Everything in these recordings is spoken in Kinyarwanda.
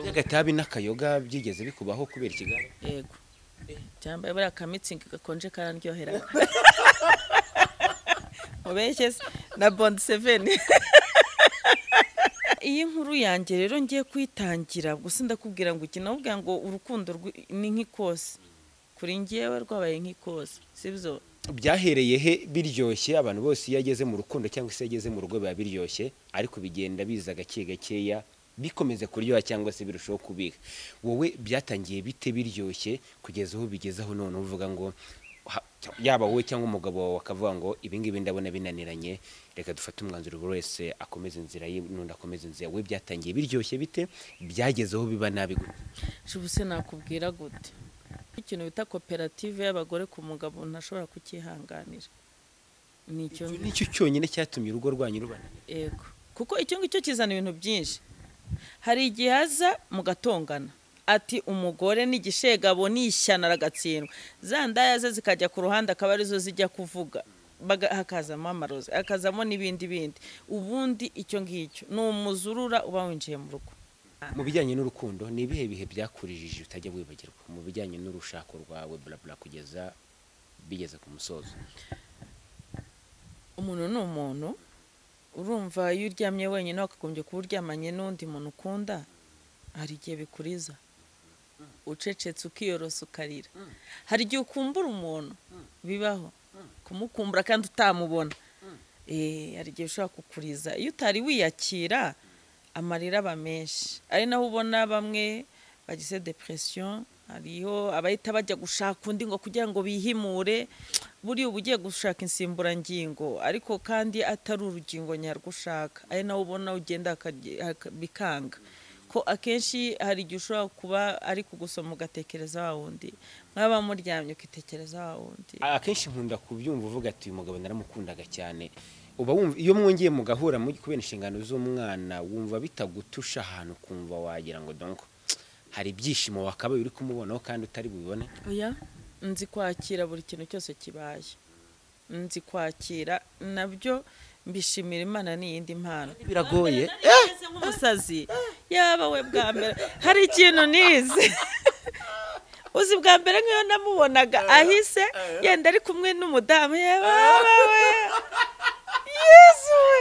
by'agatabi n'akayoga byigeze bikubaho kubera ikigali? Yego. Cyambaye buriya kamitsingi gakonje kararyohera mubeshye na bondi seveni iyi nkuru yanjye rero ngiye kuyitangira gusa ndakubwira ngo ukina uvuga ngo urukundo ni nk'ikosi. Kuri ngewe rwabaye nk'ikosi sibyo byahereye he? Biryoshye? Abantu bose iyo ageze mu rukundo cyangwa se iyo ageze mu rugo biba biryoshye ariko bigenda biza gake gakeya bikomeza kuryoha cyangwa se birushaho kubika. Wowe byatangiye bite biryoshye kugeza aho bigezeho none uvuga ngo yaba wowe cyangwa umugabo wawe akavuga ngo ibi ngibi ndabona binaniranye reka dufate umwanzuro buri wese akomeze inzira ye n'undi akomeze inzira. We byatangiye biryoshye bite? Byagezeho biba nabi gute? Nakubwira gute? Ikintu bita koperative y'abagore ku mugabo ntashobora kucyihanganira ni icyo Icyo ni cyo cyonyine cyatumye urugo rwanyu rubananira yego. Kuko icyo ngicyo kizana ibintu byinshi. Hari igihe aza mugatongana ati umugore n'igishegabo n'ishyano aragatsindwa. Za ndaya ze zikajya ku ruhande akaba ari zo zijya kuvuga. Hakazamo amarozi hakazamo n'ibindi bindi ubundi icyo ngicyo ni umuzurura uba winjiye mu rugo. Mu bijyanye n'urukundo ni ibihe bihe byakurijije utajya wibagirwa? Mu bijyanye n'urushako rwawe burabura kugeza bigeze ku musozo. Umuntu ni umuntu urumva iyo uryamye wenyine wakagombye kuba uryamanye n'undi muntu ukunda hari igihe bikuriza. Ucecetse ukiyorosa ukarira. Hari igihe ukumbura umuntu bibaho. Kumukumbura kandi utamubona. Eh, hari igihe ushobora kukuriza. Iyo utari wiyakira amarira aba menshi. Ari naho ubona bamwe bagize depression hariho abahita bajya gushaka undi ngo kugira ngo bihimure buriya uba ugiye gushaka insimburangingo ariko kandi atari urugingo nyarwo ushaka ari naho ubona ugenda bikanga. Ko akenshi hari igihe ushobora kuba ari kugusoma ugatekereza wa wundi mwaba muryamye ukitekereza wa wundi. Akenshi nkunda kubyumva uvuga ati uyu mugabo naramukundaga cyane. Uba wumva iyo mwongeye mugahura mu- kubera inshingano z'umwana wumva bitagutusha ahantu ukumva wagira ngo donko hari ibyishimo wakabaye uri kumubonaho kandi utari bubibone? Oya nzi kwakira buri kintu cyose kibaye. Nzi kwakira na byo mbishimira imana n'iyindi mpano. Biragoye. Nk'umusazi yaba we bwa mbere. Hari ikintu nize. Uzi bwa mbere nk'iyo namubonaga ahise yenda ari kumwe n'umudamu yaba we. Yesu we.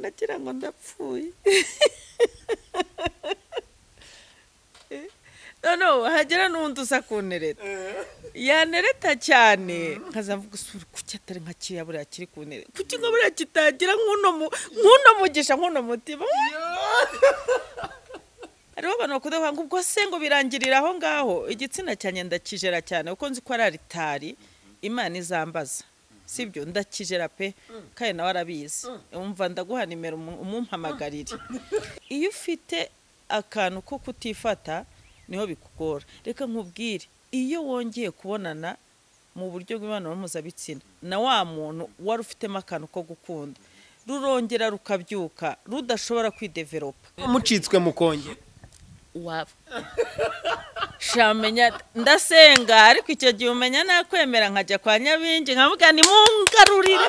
Nagira ngo ndapfuye. noneho hagera n'undi uza kunereta yanereta cyane nkaza mvuga usura kuki atari nka kiriya buriya kiri kunereta kuki ngo buriya kitagira nk'uno mu- nk'uno mugisha nk'uno mutima hariho abantu bakunda kuvuga ngo ubwo se ngo birangirira aho ngaho igitsina cyanjye ndakijera cyane kuko nzi ko ari aritari imana izambaza sibyo ndakijera pe kandi nawe arabizi umva ndaguha nimero umu- umumpamagarire iyo ufite akantu ko kutifata ni ho bikugora. Reka nkubwire iyo wongeye kubonana mu buryo bw'imibonano mpuzabitsina na wa muntu wari ufitemo akantu ko gukunda. Rurongera rukabyuka rudashobora kwideveropa mucitswe mukongera waba shamenya ndasenga ariko icyo gihe umenya nakwemera nkajya kwa nyabingi nkavuga ni mungarurire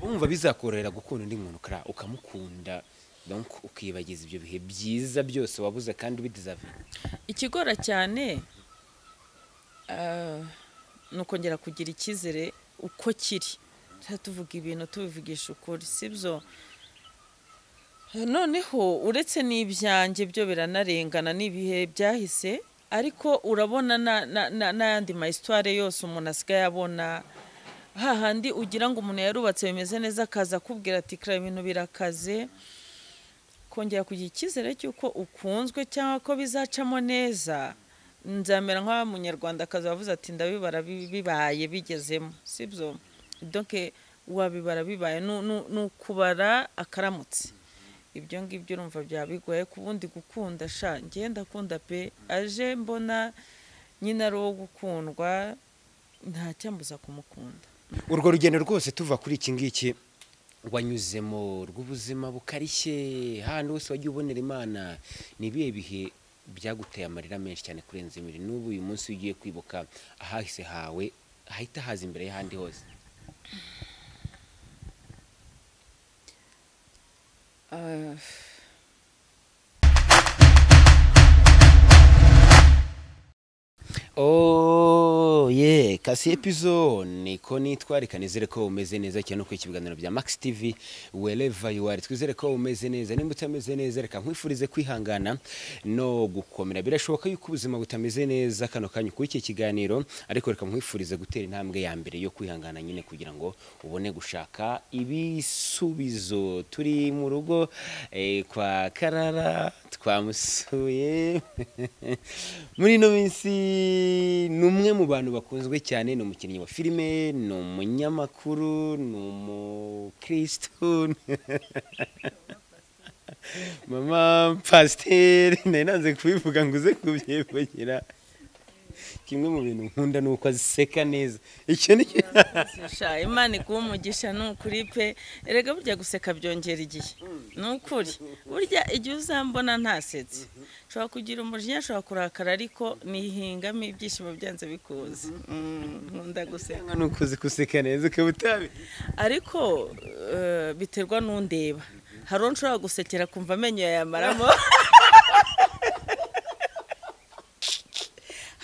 wumva bizakorohera gukunda undi muntu ukamukunda. Ukibagiza ibyo bihe byiza byose wabuze kandi ubidizave ikigora cyane ah, ni ukongera kugira icyizere uko kiri. Tuvuga ibintu tubivugisha ukuri sibyo noneho uretse n'ibyanjye byo biranarengana n'ibihe byahise ariko urabona na- na- na- n'ayandi mahistware yose umuntu asigaye abona hahandi ugira ngo umuntu yarubatse bimeze neza akaza akubwira ati kara ibintu birakaze. Kongera kugira icyizere cy'uko ukunzwe cyangwa ko bizacamo neza nzamera nk'aba munyarwandakazi wavuze ati ndabibara bi- bibaye bigezemo. Sibyo doke wabibara bibaye ni ukubara akaramutse. Ibyo ngibyo urumva byaba bigoye ku bundi gukunda sha njye ndakunda pe. Aje mbona nyine ari uwo gukundwa ntacyambuza kumukunda. Urwo rugendo rwose tuva kuri iki ngiki wanyuzemo rw'ubuzima bukarishye. Handi hose wagiye ubonera imana ni ibihe bihe byaguteye amarira menshi cyane kurenza imibiri? N'ubu uyu munsi ugiye kwibuka ahahise hawe hahita haza imbere y'ahandi hose. Ah, Oh yeah, kasi episode niko nitwa reka nizere ko umeze neza cyane uko ikiganiro bya Max TV wherever you are. Twizere ko umeze neza. Nimba utameze neza reka nkwifurize kwihangana no gukomera. Birashoboka yuko ubuzima butameze neza kano kanya kuri iki kiganiro ariko reka nkwifurize gutera intambwe ya mbere yo kwihangana nyine kugira ngo ubone gushaka ibisubizo. Turi mu rugo eh, kwa Karara twamusuye. Muri ino minsi ni umwe mu bantu bakunzwe cyane ni umukinnyi wa filime ni umunyamakuru ni umukirisitu mama pasiteri nari nanze kubivuga ngo uze kubyivugira kimwe mu bintu nkunda ni uko aseka neza. Icyo ni cyo imana iguha umugisha ni ukuri pe. Erega burya guseka byongera igihe. Ni ukuri. Burya igihe uzambona ntasetse ushobora kugira umujinya ashobora kurakara ariko nihingamo ibyishimo byanze bikuze. Mm, nkunda guseka. Ni ukuzi guseka neza ukaba utabi. Ariko eh, biterwa n'undeba. Hari uwo nshobora gusekera kumva amenyo yayamaramo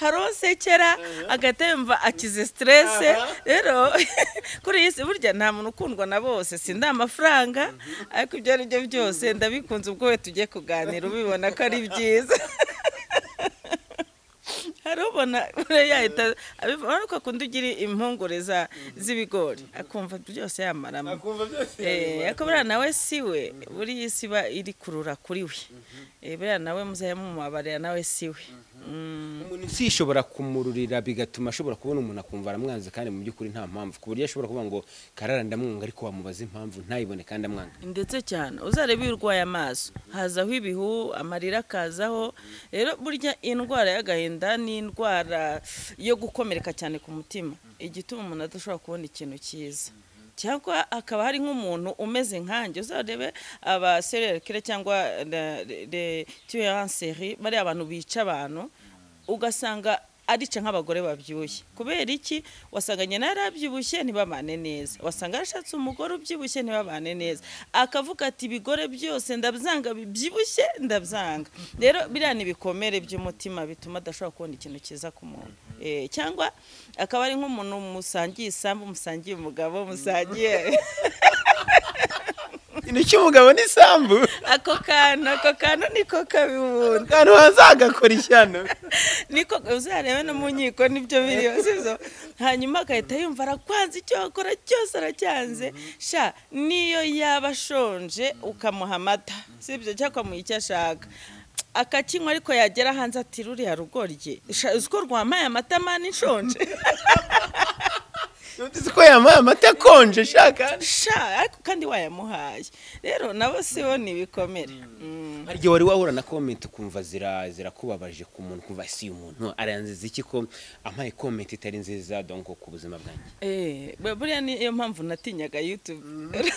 hari uwo nsekera agahita yumva akize siterese rero kuri iyi si burya nta muntu ukundwa na bose sindi amafaranga. Ariko ibyo ari byo byose ndabikunze ubwo we tugiye kuganira ubibona ko ari byiza. hari ubona buriya yahita abibona ariko akunda ugira impungure z'ibigori. Akumva byose yamaramo. Akumva byose Eh, ariko buriya nawe si we. Buriya isi iba iri kurura kuri we. Eh, buriya nawe muzajya mumubabarira nawe si we. Mm. umuntu si ishobora kumururira bigatuma ashobora kubona umuntu akumva aramwanze kandi mu by'ukuri nta mpamvu. Ku buryo ashobora kuvuga ngo karara ndamwanga ariko wamubaza impamvu ntayibone kandi amwanga. Ndetse cyane uzarebe iyo urwaye amaso. Hazaho ibihu amarira akazaho. Rero burya indwara y'agahinda ni indwara yo gukomereka cyane ku mutima igituma umuntu adashobora kubona ikintu cyiza. Cyangwa hakaba hari nk'umuntu umeze nkanjye uzarebe aba serial killer cyangwa série bariya abantu bica abantu ugasanga arica nk'abagore babyibushye. Kubera iki? Wasanga nyina yari abyibushye ntibabane neza. Wasanga yarashatse umugore ubyibushye ntibabane neza. Akavuga ati ibigore byose ndabyanga bibyibushye ndabyanga rero biriya ni ibikomere by'umutima bituma adashobora kubona ikintu cyiza ku muntu. Eh, cyangwa akaba ari nk'umuntu musangiye isambu musangiye umugabo musangiye ikintu cy'umugabo n'isambu ako kantu ako kantu niko kabibundi akantu hazagakora ishyano niko uzarebe no mu nkiko ni byo biriho sibyo hanyuma agahita yumva arakwanze icyo wakora cyose aracyanze sha niyo yaba ashonje ukamuha amata. Sibyo cyangwa ukamuha icyo ashaka. Akakinywa ariko yagera hanze ati ruriya rugoryi sha uzi ko rwamaye amata mani nshonje uzi ko yamaye amata akonje shaka. Kandi wayamuhaye. Rero nabo si bo ni ibikomere Mm. hari igihe wari wahura na komenti ukumva zira zirakubabaje ku muntu ukumva si uyu muntu aranziza iki ko ampaye komenti itari nziza donko ku buzima bwanjye? Eh, bu- buriya niyo mpamvu natinyaga youtube.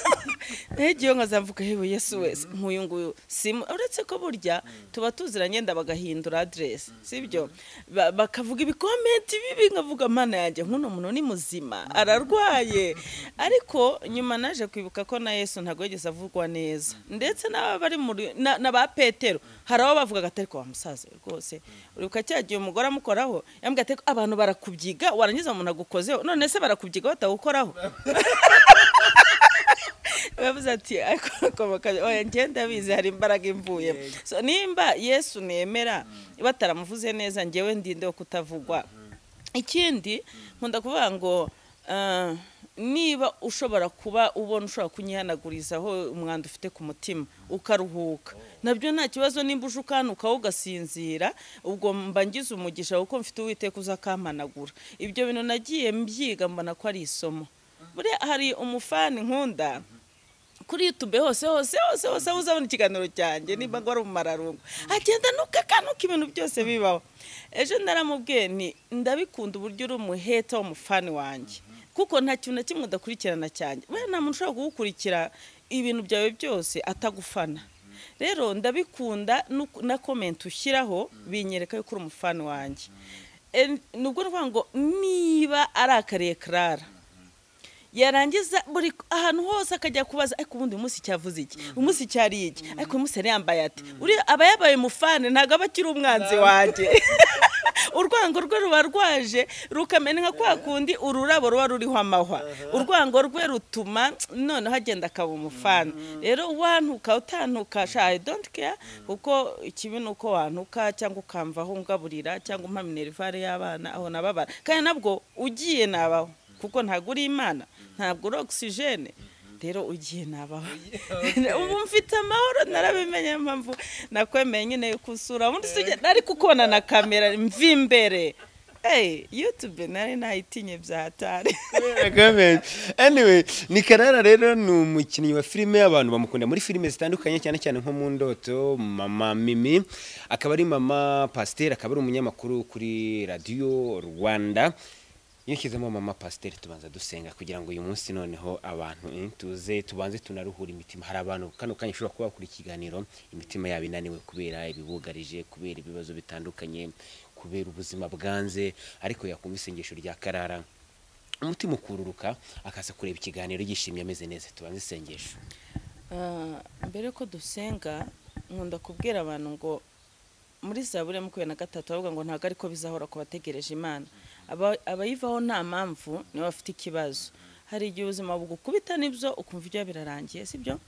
Ntegiye nkazavuga hewe yesu wese nk'uyu nguyu. Simu uretse ko burya tuba tuziranye nda bagahindura aderesi sibyo Ba- bakavuga ibikomenti bibi nkavuga mana yanjye nk'uno muntu ni muzima. Ararwaye. Ariko nyuma naje kwibuka ko na yesu ntabwo yigeze avugwa neza. Ndetse n'aba bari muri na ba petero hari abo bavugaga ati ariko wa musaza rwose uribuka cya gihe umugore amukoraho yambwira ati abantu barakubyiga warangiza umuntu agukozeho. None se barakubyiga batawukoraho bavuze ati oya ngenda bizi hari imbaraga imvuyemo so nimba yesu nemera bataramuvuze neza ngewe ndinde wo kutavugwa. Ikindi nkunda kuvuga ngo niba ushobora kuba ubona ushobora kunyihanagurizaho umwanda ufite ku mutima ukaruhuka. Nabyo nta kibazo nimba uje ukanukaho ugasinzira ubwo mba ngize umugisha kuko mfite uwiteka uza akampanagura. Ibyo bintu nagiye mbyiga mbona ko ari isomo. Buriya hari umufani nkunda kuri yutube hose hose hose hose aho uzabona ikiganiro cyanjye nimba ngo ari umumararungu agenda nukakanuka ibintu byose bibaho. Ejo ndaramubwiye nti ndabikunda uburyo uri umuheta w'umufani wanjye. Kuko nta kintu na kimwe udakurikirana cyanjye. We nta muntu ushobora kugukurikira ibintu byawe byose atagufana. Rero ndabikunda na komenti ushyiraho binyereka yuko uri umufani wanjye. Nubwo nuvuga ngo niba ari akariye karara yarangiza buri ahantu hose akajya kubaza ariko ubundi uyu munsi cyavuze iki? Uyu munsi cyari iki? Ariko uyu munsi yari yambaye ati uriya aba yabaye umufane ntabwo aba akiri umwanzi wanjye. Urwango rwe ruba rwaje rukamenya nka kwa kundi ururabo ruba ruriho amahwa. Urwango rwe rutuma noneho agenda akaba umufana. Rero wantuka utantuka sha i don't care kuko ikibi ni uko wantuka cyangwa ukamvaho ungaburira cyangwa umpa minerivare y'abana aho nababara. Kandi nabwo ugiye nabaho kuko ntabwo uri imana. Ntabwo uri ogisijene rero ugiye nabaho ubu mfite amahoro narabimenye mpamvu nakwemeye nyine yuko usura ubundi nari kukubona na kamera mva imbere yutube nari nayitinye byatari anyway ni karara rero ni umukinnyi wa filime abantu bamukunda muri filime zitandukanye cyane cyane nko mu ndoto mama mimi. Akaba ari mama pasiteri akaba ari umunyamakuru kuri radiyo rwanda. Iyo nshyizemo mama pasiteri tubanza dusenga kugira ngo uyu munsi noneho abantu eh, tuze tubanze tunaruhura imitima. Hari abantu kano kanya ushobora kuba bakora ikiganiro imitima yabo inaniwe kubera ibibugarije kubera ibibazo bitandukanye kubera ubuzima bwanze ariko yakumva isengesho rya karara. Umutima ukururuka akaza kureba ikiganiro yishimye ameze neza. Tubanze isengesho. Ah, mbere ko dusenga nkunda kubwira abantu ngo muri zaburi ya makumyabiri na gatatu bavuga ngo ntabwo ariko bizahora ku bategereje imana. Abayivaho nta mpamvu nibo bafite ikibazo. Hari igihe ubuzima bugukubita ni byo ukumva ibyo birarangiye sibyo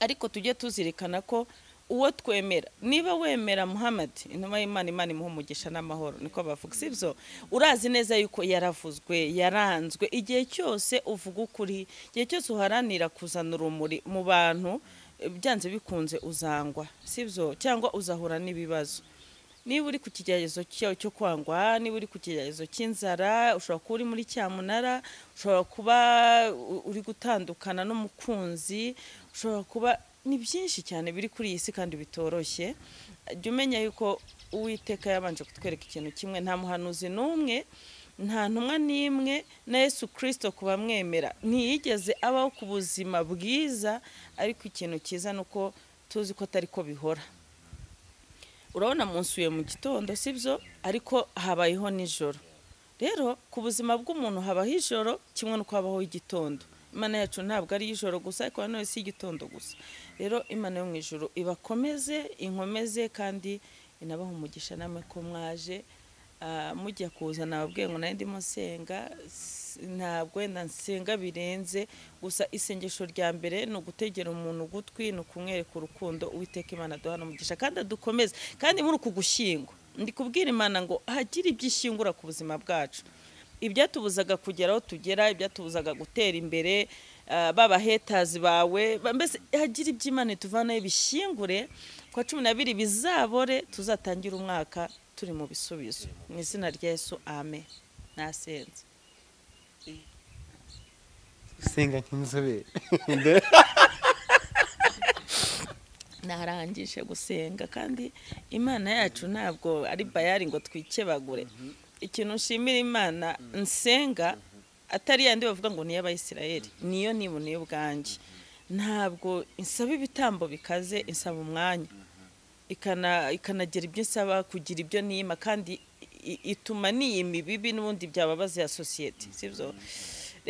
ariko tujye tuzirikana ko uwo twemera niba wemera muhammad intumwa y'imana imana imuha umugisha n'amahoro niko bavuga sibyo urazi neza yuko yaravuzwe yaranzwe. Igihe cyose uvuga ukuri igihe cyose uharanira kuzana urumuri mu bantu byanze bikunze uzangwa sibyo cyangwa uzahura n'ibibazo. Niba uri ku kigeragezo cyawe cyo kwangwa niba uri ku kigeragezo cy'inzara ushobora kuba uri muri cyamunara ushobora kuba uri gutandukana n'umukunzi ushobora kuba ni byinshi cyane biri kuri iyi si kandi bitoroshye. Jya umenya yuko uwiteka yabanje kutwereka ikintu kimwe nta muhanuzi n'umwe nta ntumwa n'imwe na yesu kirisito ku bamwemera. Ntiyigeze abaho ku buzima bwiza ariko ikintu cyiza ni uko tuzi ko atari ko bihora. Urabona munsi uye mu gitondo sibyo? Ariko habayeho nijoro. Rero ku buzima bw'umuntu habaho ijoro kimwe n'uko habaho igitondo. Imana yacu ntabwo ari ijoro gusa ariko nanone si igitondo gusa. Rero imana yo mu ijoro ibakomeze inkomeze kandi inabaha umugisha namwe ko mwaje. Ah, mujya kuza nababwiye ngo nari ndimo nsenga ntabwo wenda nsenga birenze gusa isengesho rya mbere ni ugutegera umuntu ugutwi ni ukumwereka urukundo uwiteka imana duhana umugisha kandi adukomeze kandi muri uku gushyingo ndi kubwira imana ngo hagire ibyo ishyingura ku buzima bwacu. Ibyatubuzaga kugera aho tugera ibyatubuzaga gutera imbere ah, baba hetazi bawe ba- mbese hagire ibyo imana ituvanayo bishyingure kwa cumi n'abiri bizabore tuzatangire umwaka turi mu bisubizo. Mu izina rya yesu amen. Nasenze. Usenga nk'inzobere narangije gusenga kandi imana yacu ntabwo ari bayari ngo twikebagure. Ikintu nshimira imana nsenga atari yandi bavuga ngo ni iy'abayisirayeli niyo niboneye ubwanjye ntabwo insaba ibitambo bikaze insaba umwanya. Ikana- ikanagira ibyo isaba kugira ibyo niyima kandi ituma niyima ibibi n'ubundi byababaza ya sosiyete. Sibyo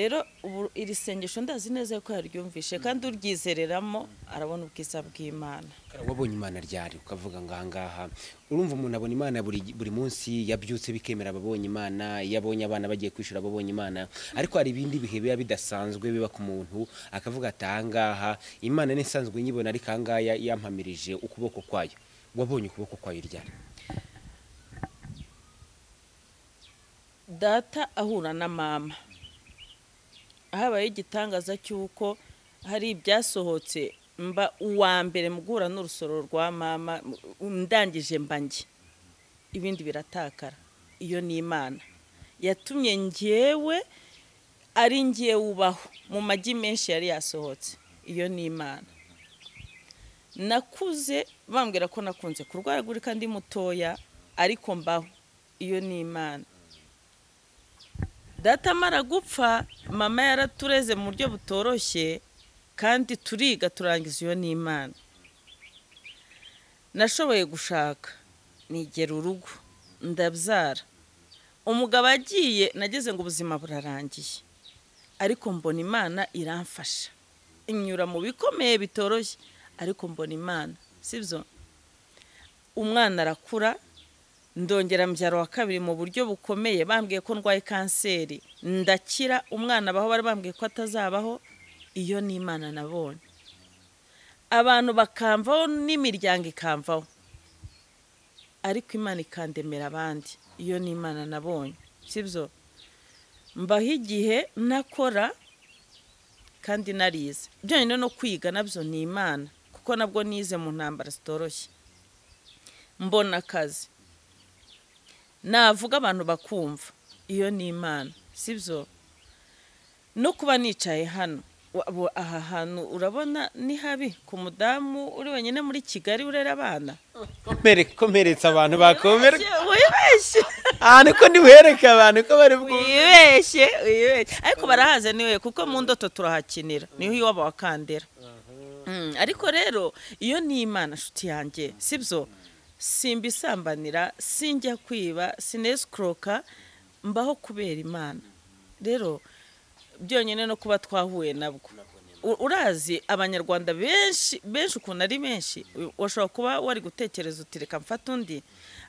rero ubu iri sengesho ndazi neza ko yaryumvishe kandi uryizereramo arabona ubwiza bw'imana. Wabonye imana ryari? Ukavuga ngo ahangaha urumva umuntu abona imana buri, munsi yabyutse bikemera ababonye imana iyo abonye abana bagiye kwishura ababonye imana ariko hari ibindi bihe biba bidasanzwe biba ku muntu akavuga ati ahangaha imana ni isanzwe nyibona ariko ahangaha ya- yampamirije ukuboko kwayo. Wabonye ukuboko kwayo ryari? Data ahura na mama. Habayeho igitangaza cy'uko hari ibyasohotse mba uwa mbere mu guhura n'urusoro rwa mama ndangije mba njye. Ibindi biratakara. Iyo ni imana. Yatumye ngewe ari ngewe ubaho mu magi menshi yari yasohotse. Iyo ni imana. Nakuze bambwira ko nakunze kurwaragurika ndi mutoya ariko mbaho. Iyo ni imana. Data amara gupfa mama yaratureze mu buryo butoroshye kandi turiga turangiza iyo ni imana nashoboye gushaka nigera urugo ndabyara. Umugabo agiye nageze ngo ubuzima burarangiye. Ariko mbona imana iramfasha. Inyura mu bikomeye bitoroshye ariko mbona imana sibyo? Umwana arakura ndongera mbyaro wa kabiri mu buryo bukomeye bambwiye ko ndwaye kanseri. Ndakira umwana abaho bari bambwiye ko atazabaho iyo ni imana nabonye. Abantu bakamvaho n'imiryango ikamvaho. Ariko imana ikandemera abandi iyo ni imana nabonye sibyo mbaho igihe nakora kandi narize. Byonyine no kwiga na byo ni imana kuko nabwo nize mu ntambara zitoroshye. Mbona akazi. Navuga abantu bakumva. Iyo ni imana. Sibyo? No kuba nicaye hano. Aha hantu urabona ni habi. Ku mudamu uri wenyine muri kigali urera abana. Komere- komeretsa abantu bakomera wibeshye ahantu ko ndibuhereke abantu ko bari bwumve wibeshye wibeshye. Ariko barahaze ni we kuko mu ndoto turahakinira. Niho iwabo wa kandera Mm, ariko rero iyo ni imana nshuti yanjye. Sibyo? Simbisambanira sinjya kwiba sinesikoroka mbaho kubera imana. Rero byonyine no kuba twahuye nabwo. Urazi abanyarwanda benshi benshi ukuntu ari benshi washobora kuba wari gutekereza uti reka mfate undi.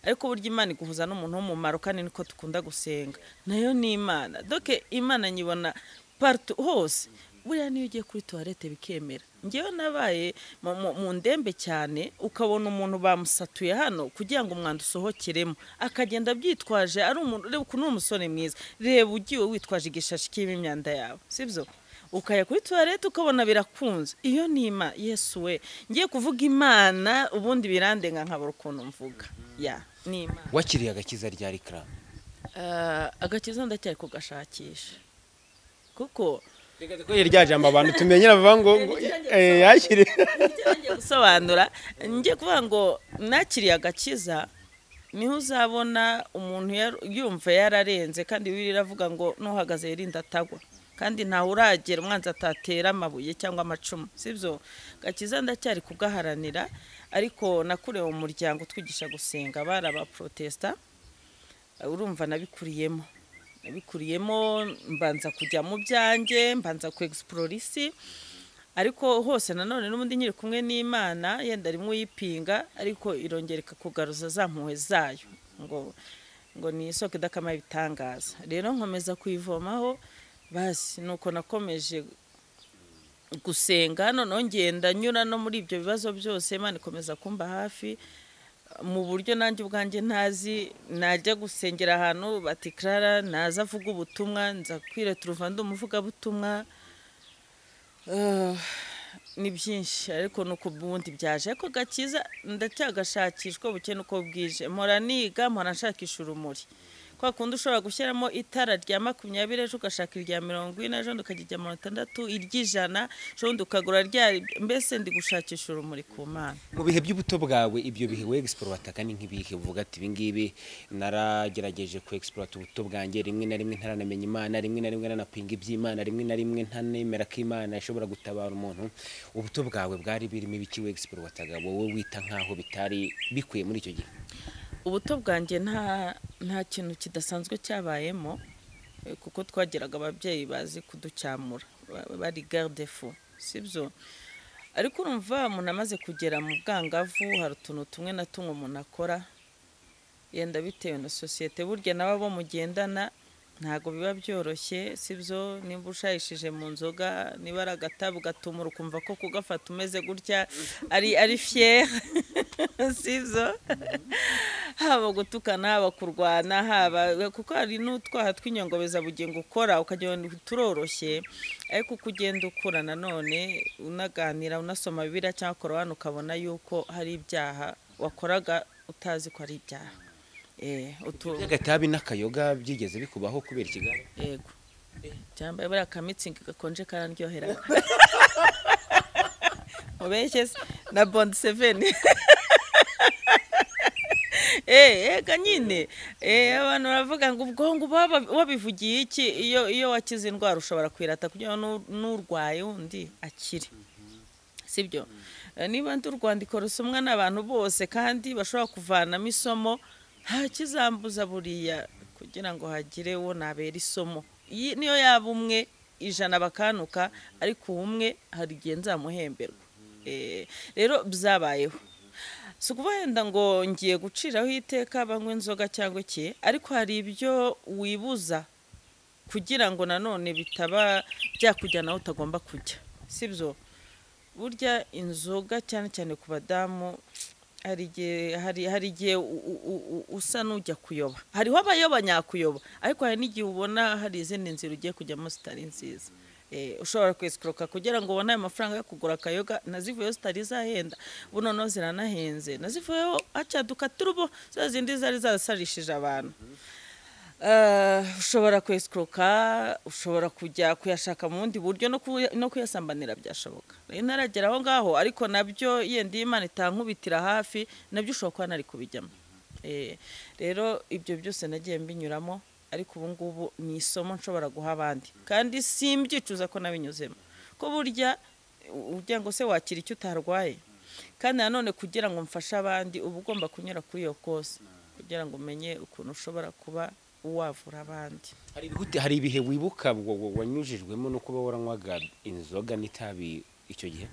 Ariko burya imana iguhuza n'umuntu w'umumaro kandi niko dukunda gusenga. Nayo ni imana. Doke imana nyibona partu hose. Buriya niyo ugiye kuri tuwarete bikemera. Ngewe nabaye mu- ndembe cyane ukabona umuntu bamusatuye hano kugira ngo umwanda usohokeremo. Akagenda abyitwaje ari umuntu reba ukuntu uri umusore mwiza. Reba ugiye witwaje igishashi kirimo imyanda yawe sibyo? Ukajya kuri tuwarete ukabona birakunze. Iyo ni ima yesu we. Ngiye kuvuga imana ubundi birandenga nkabura ukuntu mvuga. Ya ni imana wakiriye agakiza rya rikara Ah, agakiza ndacyari kugashakisha. Kuko ko rya jambo abantu tumenyera bavuga ngo eh, yakiriye ngiye gusobanura ngiye kuvuga ngo nakiriye agakiza ni ho uzabona umuntu yumva yararenze kandi bibiri iravuga ngo n'uhagaze yirinda atagwa. Kandi ntawe uragera umwanzi atatera amabuye cyangwa amacumu. Sibyo gakiza ndacyari kugaharanira ariko nakurewe mu muryango twigisha gusenga bari abaprotesta urumva nabikuriyemo. Nabikuriyemo mbanza kujya mu byanjye mbanza ku egisipurora isi. Ariko hose nanone n'ubundi nyiri kumwe n'imana yenda rimwe uyipinga ariko irongera ikakugaruza za mpuhwe zayo. Ngo ngo ni isoko idakama ibitangaza. Rero nkomeza kuyivomaho basi nuko nakomeje gusenga noneho ngenda nyura no muri ibyo bibazo byose imana ikomeza kumba hafi mu buryo nanjye ubwanjye ntazi najya gusengera ahantu bati karara naza avuga ubutumwa nza kwireturuva ndi umuvugabutumwa. Eh, ni byinshi. Ariko nuko ubundi byaje. Ariko gakiza ndacyagashakishwa buke nuko bwije. Mpora niga mpora nshakisha urumuri. Kwa kundi ushobora gushyiramo itara rya makumyabiri ejo ugashaka irya mirongo ine ejo ukajya irya mirongo itandatu iry'ijana ejo ukagura rya mbese ndi gushakisha urumuri ku mana. Mu bihe by'ubuto bwawe ibyo bihe we egisiporowataka ni nk'ibihe uvuga ati ibingibi naragerageje ku egisiporowata ubuto bwanjye rimwe na rimwe ntaranamenya imana rimwe na rimwe nanapinga iby'imana rimwe na rimwe ntanemera ko imana. Ishobora gutabara umuntu. Ubuto bwawe bwari birimo ibiki we egisiporowataga wowe wita nk'aho bitari bikwiye muri icyo gihe? Ubuto bwanjye nta kintu kidasanzwe cyabayemo eh, kuko twagiraga ababyeyi bazi kuducyamura ba- bari garde fu sibyo ariko urumva umuntu amaze kugera mu bwangavu hari utuntu tumwe na tumwe umuntu akora yenda bitewe na sosiyete burya nabo bo mugendana ntabwo biba byoroshye sibyo? Nimba ushayishije mu nzoga niba ari agatabu gatumura ukumva ko kugafata umeze gutya ari ari fiyeri sibyo? Haba gutukana haba kurwana haba kuko hari n'utwaha tw'inyongobezabugingo ukora ngo turoroshye ariko uko ugenda ukura nanone unaganira unasoma bibiriya cyangwa korowani ukabona yuko hari ibyaha wakoraga utazi ko ari ibyaha. By'agatabi n'akayoga byigeze bikubaho kubera ikigali? Yego. Cyambaye buriya kamitsingi gakonje kararyohera mubeshye na bondi seveni ega nyine. Eh, abantu baravuga ngo ubwonko wabivugiye iki? Iyo iyo wakize indwara ushobora kwirata kugira ngo n'u- n'urwaye wundi akire. Sibyo? Eh, niba ndi urwandiko rusomwa n'abantu bose kandi bashobora kuvanamo isomo nta kizambuza buriya kugira ngo hagire uwo nabera isomo. Iyi- niyo yaba umwe ijana bakanuka ariko umwe hari igihe nzamuhemberwa. Eh, rero byabayeho. Si ukuvuga wenda ngo ngiye guciraho iteka banywa inzoga cyangwa iki ariko hari ibyo wibuza kugira ngo nanone bitaba byakujyana aho utagomba kujya. Sibyo burya inzoga cyane cyane ku badamu hari igihe usa n'ujya kuyoba. Hariho abayoba nyakuyoba. Ariko hari n'igihe ubona hari izindi nzira ugiye kujyamo zitari nziza. Eh, ushobora kwesikoroka kugira ngo ubone ayo mafaranga yo kugura akayoga nazivuyeho zitari zahenda. Ubu noneho ziranahenze. Nazivuyeho hacyaduka turubo za zindi zari zarasarishije abantu. Ushobora kwesikoroka ushobora kujya kuyashaka mu bundi buryo no kuya- no kuyasambanira byashoboka. Rero ntaragera aho ngaho ariko na byo yenda imana itankubitira hafi na byo ushobora kuba nari kubijyamo Eh, rero ibyo byose nagiye mbinyuramo ariko ubu ngubu ni isomo nshobora guha abandi. Kandi simbyicuza ko nabinyuzemo. Ko burya ugira ngo se wakira icyo utarwaye? Kandi nanone kugira ngo mfashe abandi uba ugomba kunyura kuri iyo kose kugira ngo umenye ukuntu ushobora kuba wavura abandi. Hari ibihe- wibuka wa- wa- wanyujijwemo no kuba waranywaga inzoga n'itabi icyo gihe?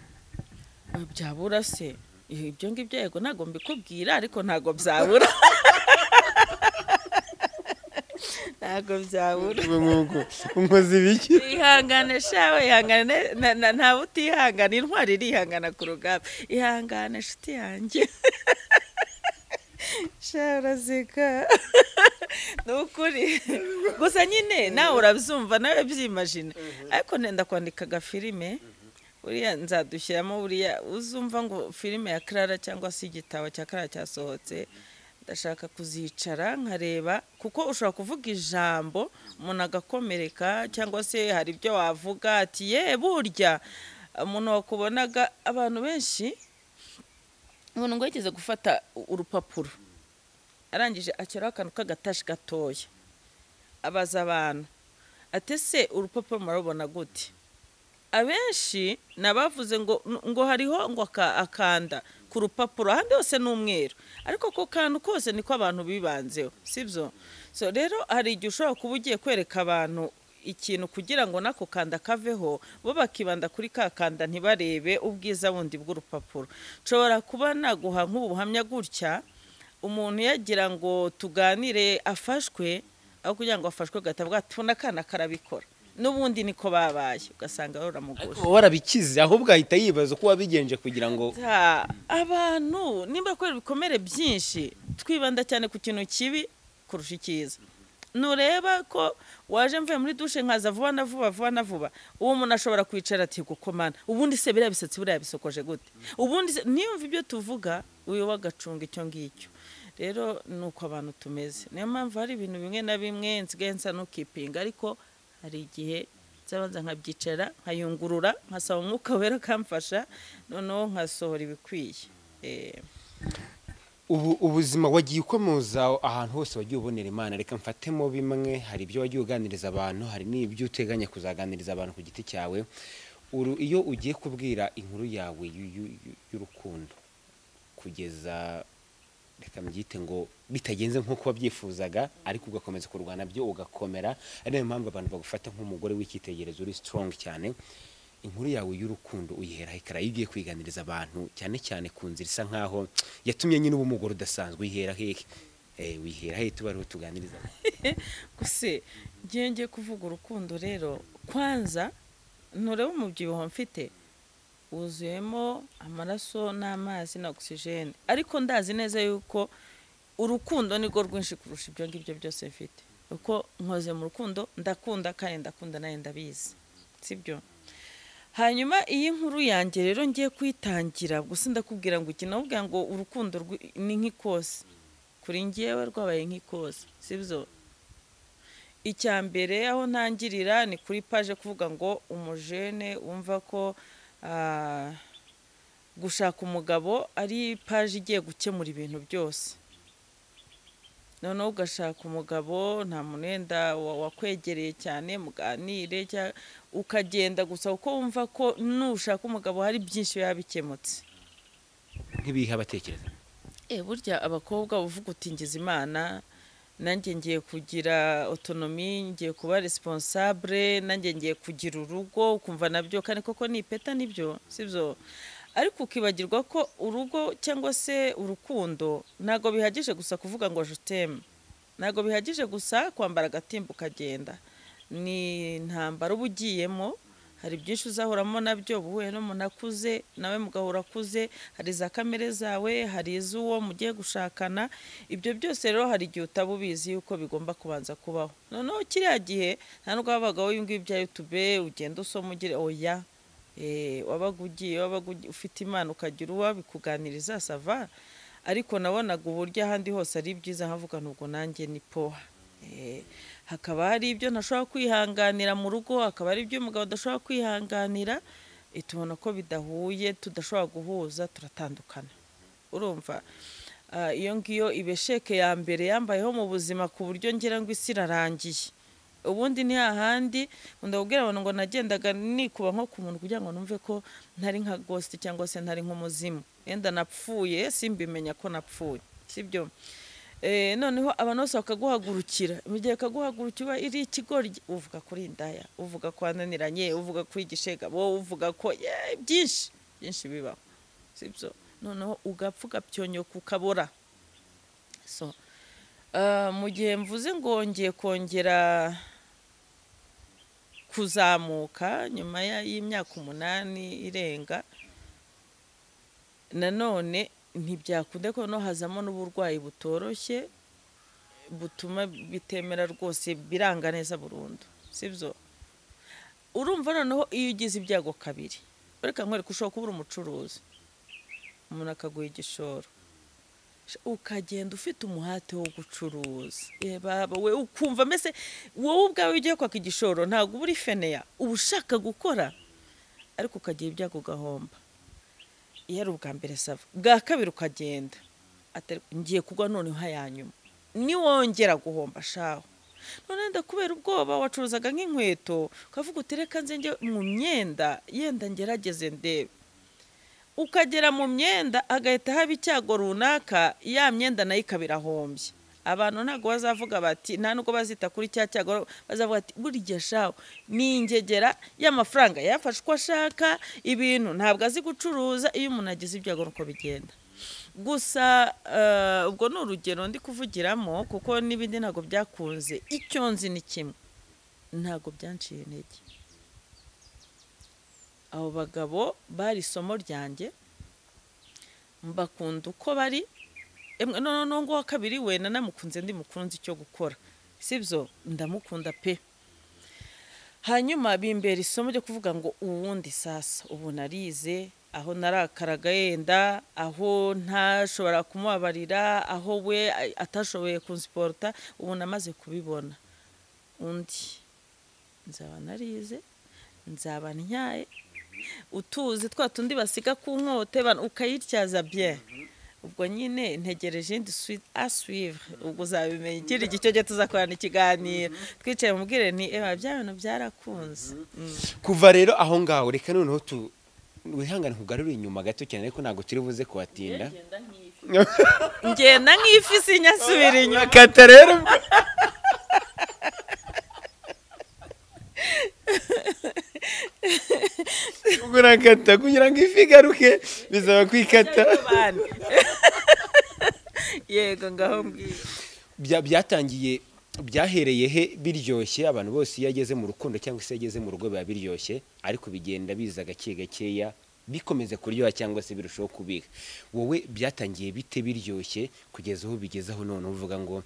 Byabura se. Ibyo ngibyo yego ntabwo mbikubwira ariko ntabwo byabura. Ntabwo byabura. Unkoze ibiki ihangane shawe ihangane. Na- na- ntawe utihangana intwari irihangana ku rugamba. Ihangane nshuti yanjye. shawe uraseka ni ukuri gusa nyine nawe urabyumva nawe byimajine ariko nenda kwandika agafilime buriya nzadushyiramo buriya uzumva ngo filime ya Clara cyangwa se igitabo cya Clara cyasohotse. Ndashaka kuzicara nkareba kuko ushobora kuvuga ijambo umuntu agakomereka cyangwa se hari ibyo wavuga ati ye burya. Umuntu wakubonaga abantu benshi umuntu ngo yigeze gufata urupapuro. Arangije ashyiraho akantu k'agatashi gatoya. Abaza abantu ati ese urupapuro murabona gute? Abenshi ni abavuze ngo ngo hariho ngo aka- akanda ku rupapuro. Ahandi hose ni umweru. Ariko ako kantu kose niko abantu bibanzeho sibyo so rero hari igihe ushobora kuba ugiye kwereka abantu ikintu kugira ngo n'ako kanda kaveho bo bakibanda kuri ka kanda ntibarebe ubwiza bundi bw'urupapuro. Nshobora kuba naguha nk'ubu buhamya gutya umuntu yagira ngo tuganire afashwe aho kugira ngo afashwe ati tubona akana karabikora. N'ubundi niko babaye ugasanga ruramugusha uba warabikize ahubwo ahita yibaza uko wabigenje kugira ngo abantu nimba kubera ibikomere byinshi twibanda cyane ku kintu kibi kurusha icyiza nureba ko waje mvuye muri dushe nkaza vuba na vuba vuba na vuba. Uwo muntu ashobora kwicara ati gukomana. Ubundi se biriya bisatsi buriya bisokoje gute? Ubundi se niyumva ibyo tuvuga uyu wagacunga icyo ngicyo. Rero ni uko abantu tumeze. Niyo mpamvu hari ibintu bimwe na bimwe nsigaye nsa n'ukipinga ariko hari igihe nzabanza nkabyicara nkayungurura nkasaba umwuka wera akamfasha noneho nkasohora ibikwiye. Eh, ubu ubuzima wagiye ukomoza ahantu hose wagiye ubonera imana. Reka mfatemo bimwe hari ibyo wagiye uganiriza abantu hari n'ibyo uteganya kuzaganiriza abantu ku giti cyawe. Iyo ugiye kubwira inkuru yawe y'u- y'u- y'u- y'urukundo kugeza reka mbyite ngo bitagenze nk'uko wabyifuzaga ariko ugakomeza kurwana byo ugakomera. Ari na yo mpamvu abantu bagufata nk'umugore w'icyitegererezo uri strong cyane. Inkuru yawe y'urukundo uyihera hekara iyo ugiye kwiganiriza abantu cyane cyane ku nzira isa nkaho yatumye nyine uba umugore udasanzwe uyihera hehe? Eh wihera hehe tuba ariho tuganiriza gusa ngiye kuvuga urukundo rero kwanza nturebe umubyibuho mfite wuzuyemo amaraso n'amazi na ogisijene ariko ndazi neza yuko urukundo nirwo rwinshi kurusha ibyo ngibyo byose mfite. Kuko nkoze mu rukundo ndakunda kandi ndakunda nawe ndabizi sibyo? Hanyuma iyi nkuru yanjye rero ngiye kuyitangira gusa ndakubwira ngo iki navuga ngo urukundo ni nk'ikosi. Kuri ngewe rwabaye nk'ikosi sibyo icya mbere aho ntangirira ni kuri paje kuvuga ngo umujene wumva ko ah, gushaka umugabo ari paje igiye gukemura ibintu byose. Noneho ugashaka umugabo nta munenda wa- wakwegereye cyane muganire ukagenda gusa kuko wumva ko nushaka umugabo hari byinshi biba bikemutse nk'ibihe abatekereza? Eh burya abakobwa uvuga uti ngize imana nanjye ngiye kugira otonomi ngiye kuba responsable nanjye ngiye kugira urugo ukumva na byo. Kandi koko ni ipeta ni byo sibyo? Ariko ukibagirwa ko urugo cyangwa se urukundo ntabwo bihagije gusa kuvuga ngo juteme ntabwo bihagije gusa kwambara agatimba ukagenda. Ni intambara uba ugiyemo hari byinshi uzahuramo na byo uba uhuye n'umuntu akuze nawe mugahura akuze hari za kamere zawe hari iz'uwo mugiye gushakana. Ibyo byose rero hari igihe utaba ubizi yuko bigomba kubanza kubaho. Noneho kiriya gihe nta nubwo habagaho ibi ngibi bya yutube ugenda usoma ugire oya. Wabaga ugiye wabaga ufite imana ukagira uwabikuganiriza sava ariko nabonaga uburyo ahandi hose ari byiza nkavuga nubwo nanjye ni poha Eh, hakaba hari ibyo ntashobora kwihanganira mu rugo hakaba hari ibyo umugabo adashobora kwihanganira. Eh, tubona ko bidahuye tudashobora guhuza turatandukana. Urumva? Ah, iyo ngiyo ibesheke ya mbere yambayeho mu buzima ku buryo ngira ngo isi irarangiye. Ubundi ni hahandi ndabwira abantu ngo nagendaga nikuba nko ku muntu kugira ngo numve ko ntari nka ghost cyangwa se ntari nk'umuzimu. Yenda napfuye simbimenya ko napfuye sibyo? Eh, noneho abantu bose bakaguhagurukira. Mu gihe kaguhagurukira iri ikigoryi uvuga kuri indaya uvuga ko wananiranye uvuga kuri gishega wowe uvuga ko byinshi byinshi bibaho sibyo? Noneho ugapfa ugapyonyoka ukabora. So mu gihe mvuze ngo ngiye kongera kuzamuka nyuma ya- y'imyaka umunani irenga nanone ntibyakunda ko noneho hazamo n'uburwayi butoroshye butuma bitemera rwose biranga neza burundu sibyo urumva noneho iyo ugize ibyago kabiri reka nkwereka ushobora kuba uri umucuruzi. Umuntu akaguha igishoro. Ukagenda ufite umuhate wo gucuruza. Baba we ukumva mbese wowe ubwawe ugiye kwaka igishoro ntabwo uba uri feneya? Uba ushaka gukora? Ariko ukagira ibyago ugahomba. Iyo ari ubwa mbere sava. Bwa kabiri ukagenda. Ngiye kugwa noneho ayanyuma niwongera guhomba shaho. None ndakubera ubwoba wacuruzaga nk'inkweto ukavuga uti reka nze mu myenda yenda ngerageze ndebe ukagera mu myenda agahita haba icyago runaka ya myenda na yo ikaba irahombye. Abantu ntabwo bazavuga bati nta nubwo bazita kuri cya cyago bazavuga ati buriya shaho. Ni ingegera y'amafaranga yafashe uko ashaka ibintu ntabwo azi gucuruza iyo umuntu agize ibyago nuko bigenda. Gusa eh, ubwo ni urugero ndi kuvugiramo kuko n'ibindi ntabwo byakunze. Icyo nzi ni kimwe. Ntabwo byanciye intege. Abo bagabo bari isomo ryanjye mbakunda uko bari emwe none n'uwo wa kabiri we nanamukunze ndi mukunzi icyo gukora. Sibyo ndamukunda pe. Hanyuma bimbera isomo ryo kuvuga ngo uwundi sasa ubu narize aho narakaraga yenda aho ntashobora kumubabarira aho we atashoboye kunsiporota ubu namaze kubibona. Undi nzaba narize nzaba ntyaye utuzi twa tundi basiga ku nkote ukayityaza bien ubwo nyine ntegereje indi suite a suivre. Ubwo uzabimenya. Ikindi gice cyo tuzakorana ikiganiro. Twicaye mubwire ni eba bya bintu byarakunze. Mm. kuva rero aho ngaho reka noneho tu wihangane kugarura inyuma gato cyane ariko ntabwo turi buze kuhatinda. Ngenda nk'ifi sinyasubira inyuma. Kata rero. urakata kugira ngo ifi igaruke bisaba kwikata. Yego ngaho mbwira Bya- byatangiye byahereye he? Biryoshye? Abantu bose iyo ageze mu rukundo cyangwa se iyo ageze mu rugo biba biryoshye ariko bigenda biza gake gakeya bikomeza kuryoha cyangwa se birushaho kubika. Wowe byatangiye bite biryoshye kugeza aho bigeze aho none? Uvuga ngo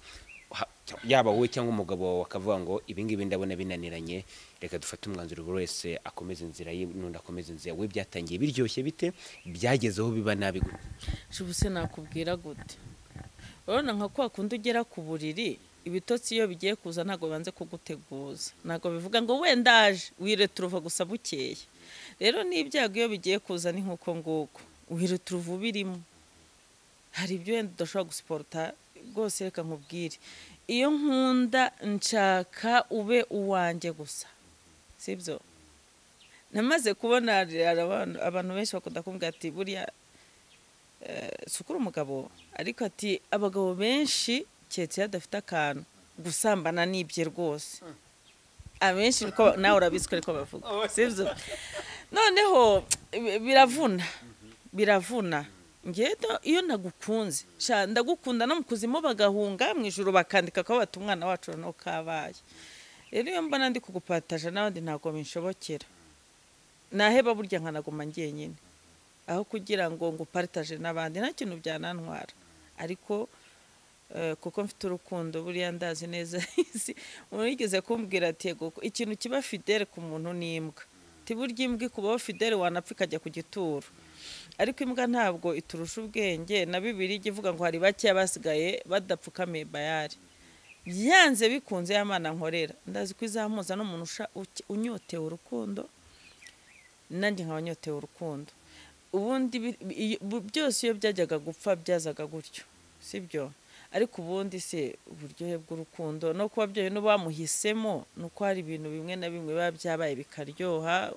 yaba wowe cyangwa umugabo wawe akavuga ngo ibi ngibi ndabona binaniranye reka dufate umwanzuro buri wese akomeza inzira ye n'undi akomeza inzira we byatangiye biryoshye bite? Byageze aho biba nabi ubuse nakubwira gute? Urabona nka kwa kundi ugera ku buriri ibitotsi iyo bigiye kuza ntabwo bibanze kuguteguza. Ntabwo bivuga ngo wenda aje wireturuva gusa bukeye. Rero n'ibyago iyo bigiye kuza ni nk'uko nguko. Wireturuva ubirimo hari ibyo wenda udashobora gusiporota rwose reka nkubwire. Iyo nkunda nshaka ube uwanjye gusa. Sibyo namaze kubona abantu benshi bakunda kumbwira ati buriya si ukuri umugabo ariko ati abagabo benshi keretse adafite akantu gusambana ni ibye rwose. Abenshi nawe urabizi ko ariko bavuga sibyo noneho bi- biravuna. Biravuna ngewe iyo nagukunze ndagukunda no mu kuzimu bagahunga mu ijoro bakandika ko bata umwana wacu noneho kabaye. Rero iyo mbona ndi kugupataje n'abandi ntabwo binshobokera naheba burya nkanaguma njyenyine aho kugira ngo nguparitaje n'abandi nta kintu byanantwara. Ariko eh, kuko mfite urukundo buriya ndazi neza umuntu yigeze kumbwira ati ikintu kiba fidele ku muntu ni imbwa. Tiburya imbwa ikubaho fidele wanapfa ikajya ku gituro. Ariko imbwa ntabwo iturusha ubwenge. Na bibiri ijya ivuga ngo hari bakeya basigaye badapfukamiye bayari. Byanze bikunze y'amana nkorera. Ndazi ko izamuza n'umuntu unyotewe urukundo nanjye nkaba nyotewe urukundo. Ubundi byose iyo byajyaga gupfa byazaga gutyo sibyo? Ariko ubundi se uburyohe bw'urukundo no kuba byonyine bamuhisemo ni uko hari ibintu bimwe na bimwe biba byabaye bikaryoha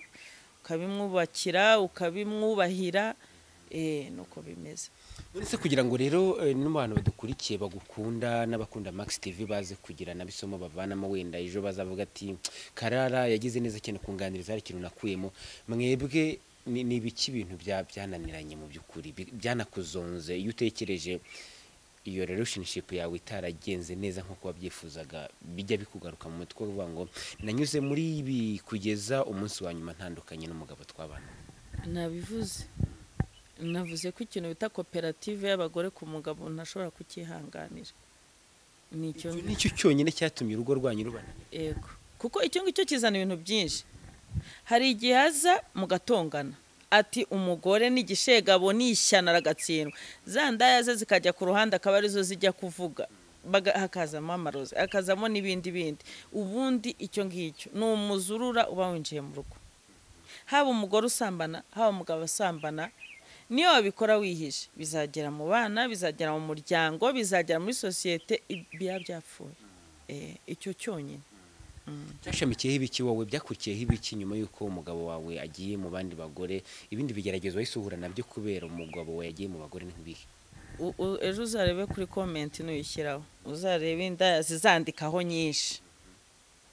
ukabimwubakira ukabimwubahira nuko bimeze. Uretse kugira ngo rero eh, n'abantu badukurikiye bagukunda n'abakunda Max TV baze kugira na bisomo bavanamo wenda ejo bazavuga ati karara yagize neza cyane kunganiriza hari ikintu nakuyemo mwebwe ni ibiki ibintu bya byananiranye mu by'ukuri? Byanakuzonze. Iyo utekereje iyo relationship yawe itaragenze neza nk'uko wabyifuzaga bijya bikugaruka mu mutwe uvuga ngo nanyuze muri ibi kugeza umunsi wa nyuma ntandukanye n'umugabo twabana. Nabivuze. Navuze ko ikintu bita koperative y'abagore ku mugabo ntashobora Icyo ni cyo cyonyine cyatumye urugo rwanyu rubananira yego. Kuko icyo ngicyo kizana ibintu byinshi. Hari igihe aza mugatongana. Ati umugore n'igishegabo n'ishyano aragatsindwa. Za ndaya ze zikajya ku ruhande akaba ari zo zijya kuvuga. Hakazamo amarozi hakazamo n'ibindi bindi. Ubundi icyo ngicyo ni umuzurura uba winjiye mu rugo. Haba umugore usambana haba umugabo asambana niyo wabikora wihishe bizagera mu bana bizagera mu muryango bizagera muri sosiyete biba byapfuye Eh, icyo cyonyine. Byashamikiyeho ibiki wowe byakurikiyeho ibiki nyuma y'uko umugabo wawe agiye mu bandi bagore? Ibindi bigeragezo wahise uhura na byo kubera umugabo wawe yagiye mu bagore u- ejo uzarebe kuri komenti nuyishyiraho. Uzarebe indaya zizandikaho nyinshi.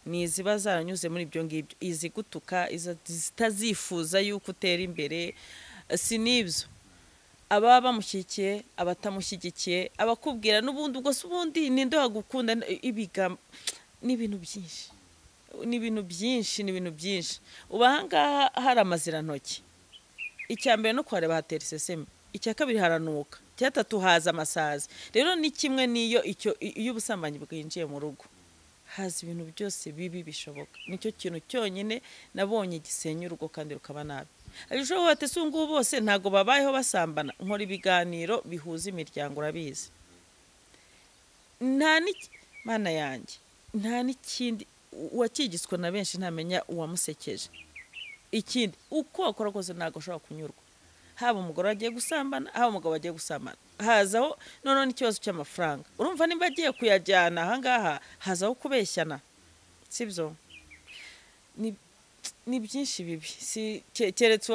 Ni iziba zaranyuze muri ibyo ngibyo. Izigutuka iza- zitazifuza yuko utera imbere. Si n'ibyo. Ababa bamushyigikiye abatamushyigikiye abakubwira n'ubundi ubwo se ubundi ninde wagukunda? Ibiga ni ibintu byinshi. Ni ibintu byinshi ni ibintu byinshi. Ubu ahangaha hari amazirantoki icya mbere no kuhareba hatera iseseme. Icya kabiri haranuka. Icya gatatu haza amasazi. Rero ni kimwe n'iyo icyo iyo ubusambanyi bwinjiye mu rugo. Haza ibintu byose bibi bishoboka. Nicyo kintu cyonyine nabonye gisenya urugo kandi rukaba nabi. Ejo wowe se ngubu bose ntabwo babayeho basambana. Nkora ibiganiro bihuza imiryango urabizi. Nta mana yanjye nta n'ikindi uwakigiswe na benshi ntamenya uwamusekeje. Ikindi uko wakora kose ntabwo ashobora kunyurwa. Haba umugore wagiye gusambana haba umugabo wagiye gusambana. Hazaho noneho n'ikibazo cy'amafaranga. Urumva nimba agiye kuyajyana ahangaha hazaho kubeshyana. Sibyo? Ni ni byinshi bibi. Si ke- keretse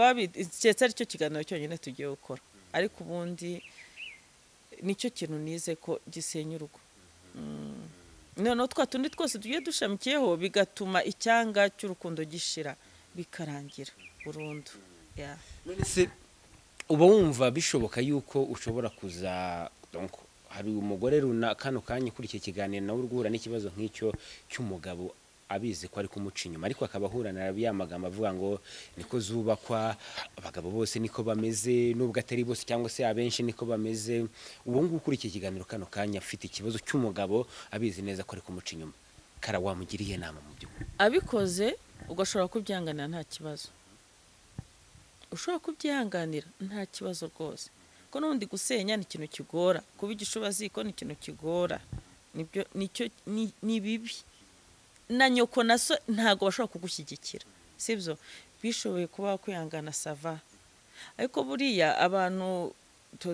keretse ari cyo kiganiro cyonyine tugiye gukora. Ariko ubundi ni cyo kintu nize ko gisenya urugo. Mm. noneho twa tundi twose tugiye dushamikiyeho bigatuma icyanga cy'urukundo gishira bikarangira burundu. Uba wumva bishoboka yuko ushobora kuza hari umugore runa kano kanya ukurikiye ikiganiro nawe uri guhura n'ikibazo nk'icyo cy'umugabo abizi ko ari kumuca inyuma. Ariko akaba ahura na ya magambo avuga ngo niko zubakwa abagabo bose niko bameze nubwo atari bose cyangwa se abenshi niko bameze. Uwo nguwo ukurikiye ikiganiro kano kanya afite ikibazo cy'umugabo abizi neza ko ari kumuca inyuma. Kara wamugiriye inama mu by'ukuri. Abikoze ugashobora kubyihanganira nta kibazo. Ushobora kubyihanganira nta kibazo rwose. Ko n'ubundi gusenya ni ikintu kigora. Kuba igishubaziko ni ikintu kigora. Ni bibi. Na nyoko na so ntabwo bashobora kugushyigikira. Sibyo bishoboye kuba kwihangana sava. Ariko buriya abantu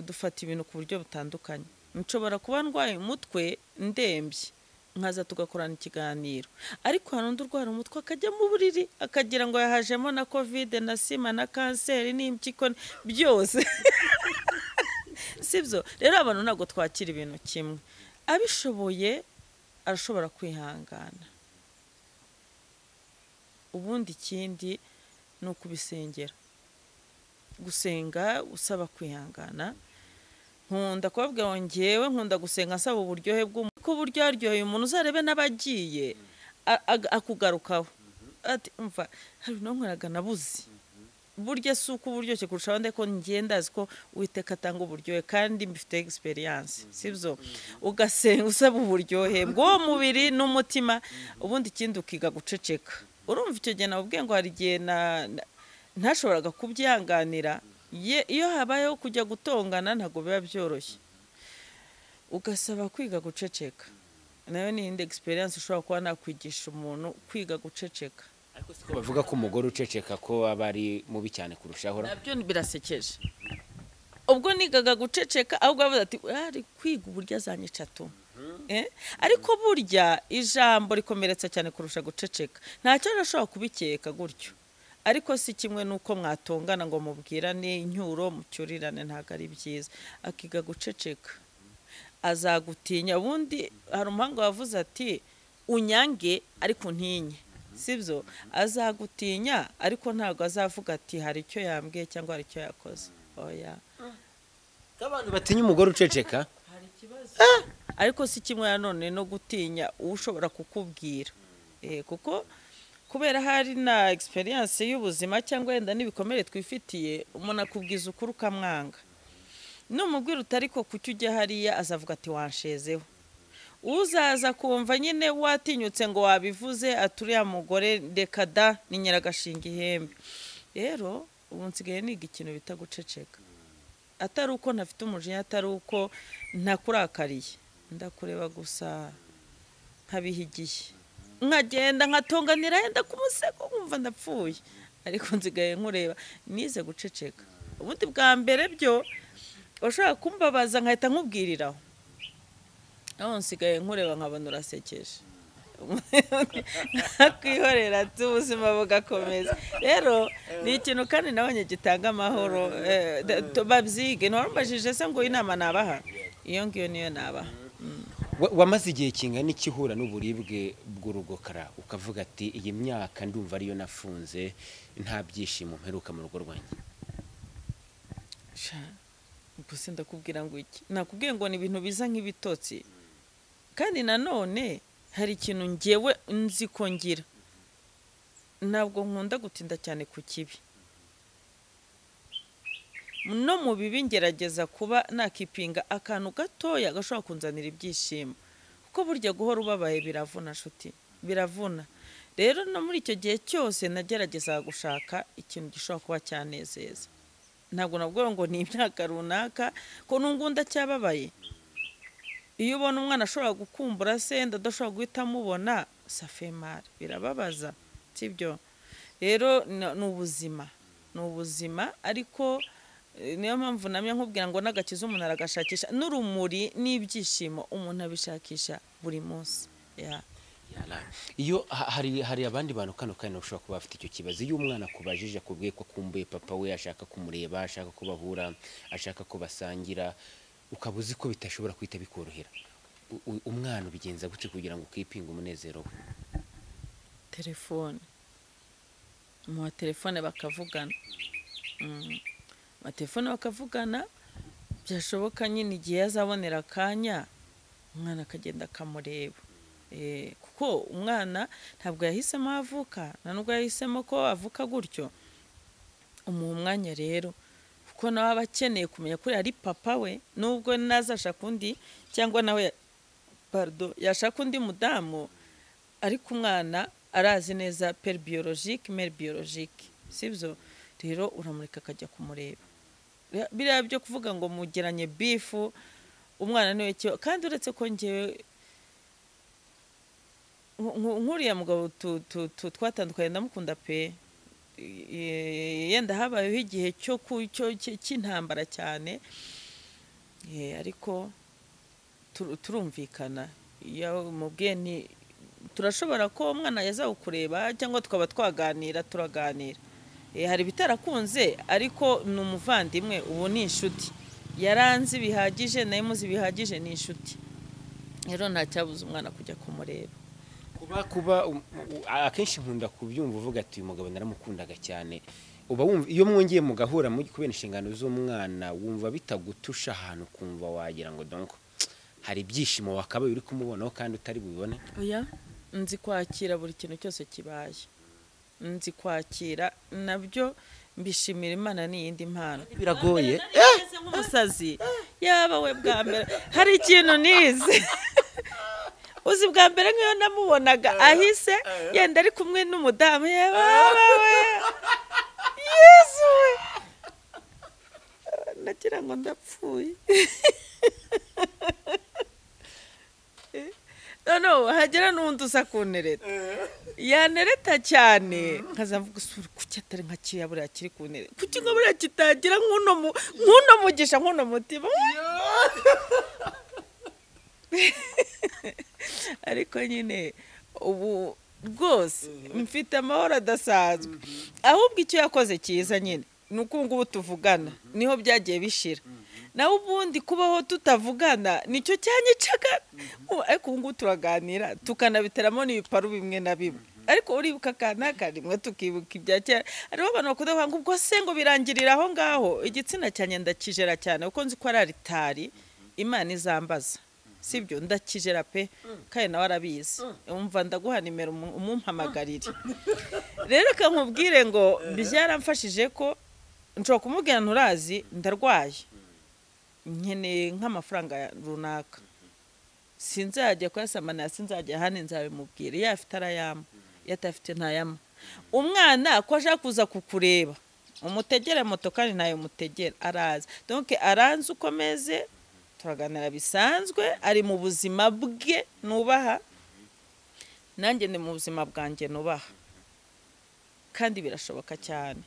dufata ibintu ku buryo butandukanye. Nshobora kuba ndwaye umutwe ndembye nkaza tugakorana ikiganiro. Ariko hari undi urwara umutwe akajya mu buriri akagira ngo yahajemo na kovide na sima na kanseri n'impyiko byose. Sibyo rero abantu ntabwo twakira ibintu kimwe. Abishoboye arashobora kwihangana. Ubundi ikindi ni ukubisengera. Gusenga usaba kwihangana. Nkunda kubabwira ngo ngewe nkunda gusenga nsaba uburyohe bw'umuntu. Ko uburyo yaryoheye umuntu uzarebe n'abagiye akugarukaho. Ati umva hari unanyweraga nabuze. Burya si uko uburyoshye kurusha abandi ko ngenda azi ko uwiteka atanga uburyohe kandi mbifite egisperiyanse sibyo ugasenga usaba uburyohe bw'uwo mubiri n'umutima ubundi ikindi ukiga guceceka. Urumva icyo gihe nabubwiye ngo hari igihe ntashoboraga kubyihanganira. Iyo habayeho kujya gutongana ntabwo biba byoroshye. Ugasaba kwiga guceceka. Nayo ni indi egisperiyanse ushobora kuba nakwigisha umuntu kwiga guceceka. Ariko siko bavuga ko umugore uceceka ko aba ari mubi cyane kurushaho na byo birasekeje. Ubwo nigaga guceceka ahubwo bavuze ati ari kwiga uburyo azanyica tu Eh? Ariko burya ijambo rikomeretsa cyane kurusha guceceka. Ntacyo arashobora kubikeka gutyo. Ariko si kimwe n'uko mwatongana ngo mubwirane incyuro mucyurirane ntabwo ari byiza. Akiga guceceka. Azagutinya ubundi hari umuhanga wavuze ati unyange ariko ntinye sibyo? Azagutinya ariko ntabwo azavuga ati hari icyo yambwiye cyangwa hari icyo yakoze. Oya. Ko abantu batinya umugore uceceka ariko si kimwe nanone no gutinya ushobora kukubwira. Eh, kuko kubera hari na egisperiyanse y'ubuzima cyangwa wenda n'ibikomere twifitiye umuntu akubwiza ukuri ukamwanga. Numubwira utari ko kuki ujya hariya azavuga ati wanshezeho uzaza kumva nyine watinyutse ngo wabivuze ati uriya mugore reka da ni nyiragashinga ihembe rero ubu nsigaye niga ikintu bita guceceka. Atari uko ntafite umujinya atari uko ntakurakariye. Ndakureba gusa nkabihigiye. Nkagenda nkatonganira yenda ku musego nkumva ndapfuye. Ariko nsigaye nkureba nize guceceka. Ubundi bwa mbere byo ushobora kumbabaza nkahita nkubwiriraho aho. Nsigaye nkureba nkabona urasekeje nakwihorera ubuzima bugakomeza. Rero ni ikintu kandi nabonye gitanga amahoro eh, babyige. Ntiwarumbajije se ngo inama nabaha? Iyo ngiyo niyo nabaha Wa- wamaze igihe kingana iki uhura n'uburibwe bw'urugokara ukavuga ati iyi myaka ndumva ariyo nafunze nta byishimo mperuka mu rugo rwanjye. Gusa ndakubwira ngo iki? Nakubwiye ngo ni ibintu biza nk'ibitotsi. Kandi nanone hari ikintu ngewe nzi ko ngira. Ntabwo nkunda gutinda cyane ku kibi. No mu bibi ngerageza kuba nakipinga akantu gatoya gashobora kunzanira ibyishimo. Kuko burya guhora ubabaye biravuna nshuti biravuna. Rero no muri icyo gihe cyose nagerageza gushaka ikintu gishobora kuba cyanezeza. Ntabwo nabwo ngo ni imyaka runaka ko n'ubwo ndacyababaye iyo ubona umwana ashobora gukumbura se adashobora guhita amubona safemari birababaza sibyo rero ni- ubuzima ni ubuzima ariko eh, niyo mpamvu namye nkubwira ngo n'agakiza umuntu aragashakisha. N'urumuri n'ibyishimo umuntu abishakisha buri munsi. Iyo ha- hari abandi bantu kano kanya bashobora kuba bafite icyo kibazo. Iyo umwana akubajije akubwiye ko akumbuye papa we ashaka kumureba ashaka ko bahura ashaka ko basangira ukaba uzi ko bitashobora guhita bikorohera. Umwana ubigenza gutya kugira ngo ukipinge umunezero we? Telefone. Muha telefone bakavugana. Mm. telefone bakavugana byashoboka nyine igihe yazabonera akanya umwana akagenda akamureba. Eh, kuko umwana ntabwo yahisemo avuka nta nubwo yahisemo ko avuka gutyo umuha umwanya rero. Kuko nawe aba akeneye kumenya ko ari papa we nubwo nazashaka undi cyangwa nawe yashaka undi mudamu ariko umwana arazi neza peri biyologike meri biyologike sibyo rero uramurika akajya kumureba. Biriya- byo kuvuga ngo mugeranye bifu umwana ni we cyo kandi uretse ko ngewe nku- nku- nk'uriya mugabo twatandukanye ndamukunda pe. Yenda habayeho igihe cyo cy'intambara cyane. Ariko tur- turumvikana. Iyo umubwiye ni turashobora ko umwana yaza kukureba cyangwa tukaba twaganira turaganira. Hari ibitarakunze ariko ni umuvandimwe ubu ni inshuti. Yaranzi bihagije nawe muzi bihagije ni inshuti. Rero nta cyabuza umwana kujya kumureba. Kuba kuba um- akenshi nkunda kubyumva uvuga ati uyu mugabo naramukundaga cyane. Uba wumva iyo mwongeye mugahura mu kubera inshingano z'umwana wumva bitagutusha ahantu kumva wagira ngo donc hari ibyishimo wakabaye uri kumubonaho kandi utari bubibone. Oya nzi kwakira buri kintu cyose kibaye. Nzi kwakira na byo mbishimira imana n'iyindi mpano. Biragoye. Nk'umusazi. Yaba we bwa mbere. Hari ikintu nize. Uzi bwa mbere nk'iyo namubonaga. Ahise yenda ari kumwe n'umudamu yaba we. Yesu we. Nagira ngo ndapfuye. Noneho hagera n'undi uza kuntereta. Yanereta cyane. Nkaza mvuga usura kuki atari nka kiriya buriya kiri kuntereta? Kuki ngo buriya kitagira nk'uno mugisha nk'uno mutima? ariko nyine ubu rwose mfite amahoro adasanzwe. Ahubwo icyo yakoze cyiza nyine ni uko ubu ngubu tuvugana ni ho byagiye bishira. Nawe ubundi kubaho tutavugana ni cyo cyanyicaga. Ariko ubu ngubu turaganira tukanabiteramo n'ibiparu bimwe na bimwe. Ariko uribuka akanaka rimwe tukibuka ibya kera. Hariho abantu bakunda kuvuga ngo ubwo se ngo birangirira aho ngaho. Igitsina cyanjye ndakijera cyane kuko nzi ko ari aritari. Imana izambaza. Sibyo? Ndakijera pe. Kandi nawe arabizi. Umva ndaguha nimero umu- umumpamagarire. Rero reka nkubwire ngo byaramfashije ko nshobora kumubwira nturazi ndarwaye. Nkeneye nk'amafaranga runaka. Sinzajya kuyasamanira sinzajya hano nzabimubwira. Iyo afite arayama. Iyo atafite ntayama. Umwana ko ashaka kuza kukureba. Umutegere moto kandi ntayo mutegera. Araza. Donc aranze uko ameze turaganira bisanzwe ari mu buzima bwe nubaha. Nanjye ni mu buzima bwanjye nubaha. Kandi birashoboka cyane.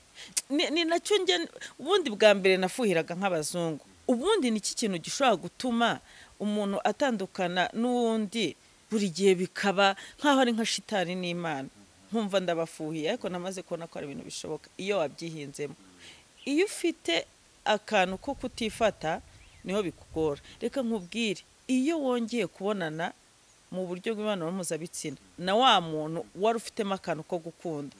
Ni na cyo njye ubundi bwa mbere nafuhiraga nk'abazungu. Ubundi ni iki kintu gishobora gutuma umuntu atandukana n'uwundi buri gihe bikaba nk'aho ari nka shitani n'imana. Nkumva ndabafuhiye ariko namaze kubona ko ari ibintu bishoboka. Iyo wabyihinzemo. Iyo ufite akantu ko kutifata ni ho bikugora. Reka nkubwire iyo wongeye kubonana mu buryo bw'imibonano mpuzabitsina na wa muntu wari ufitemo akantu ko gukunda.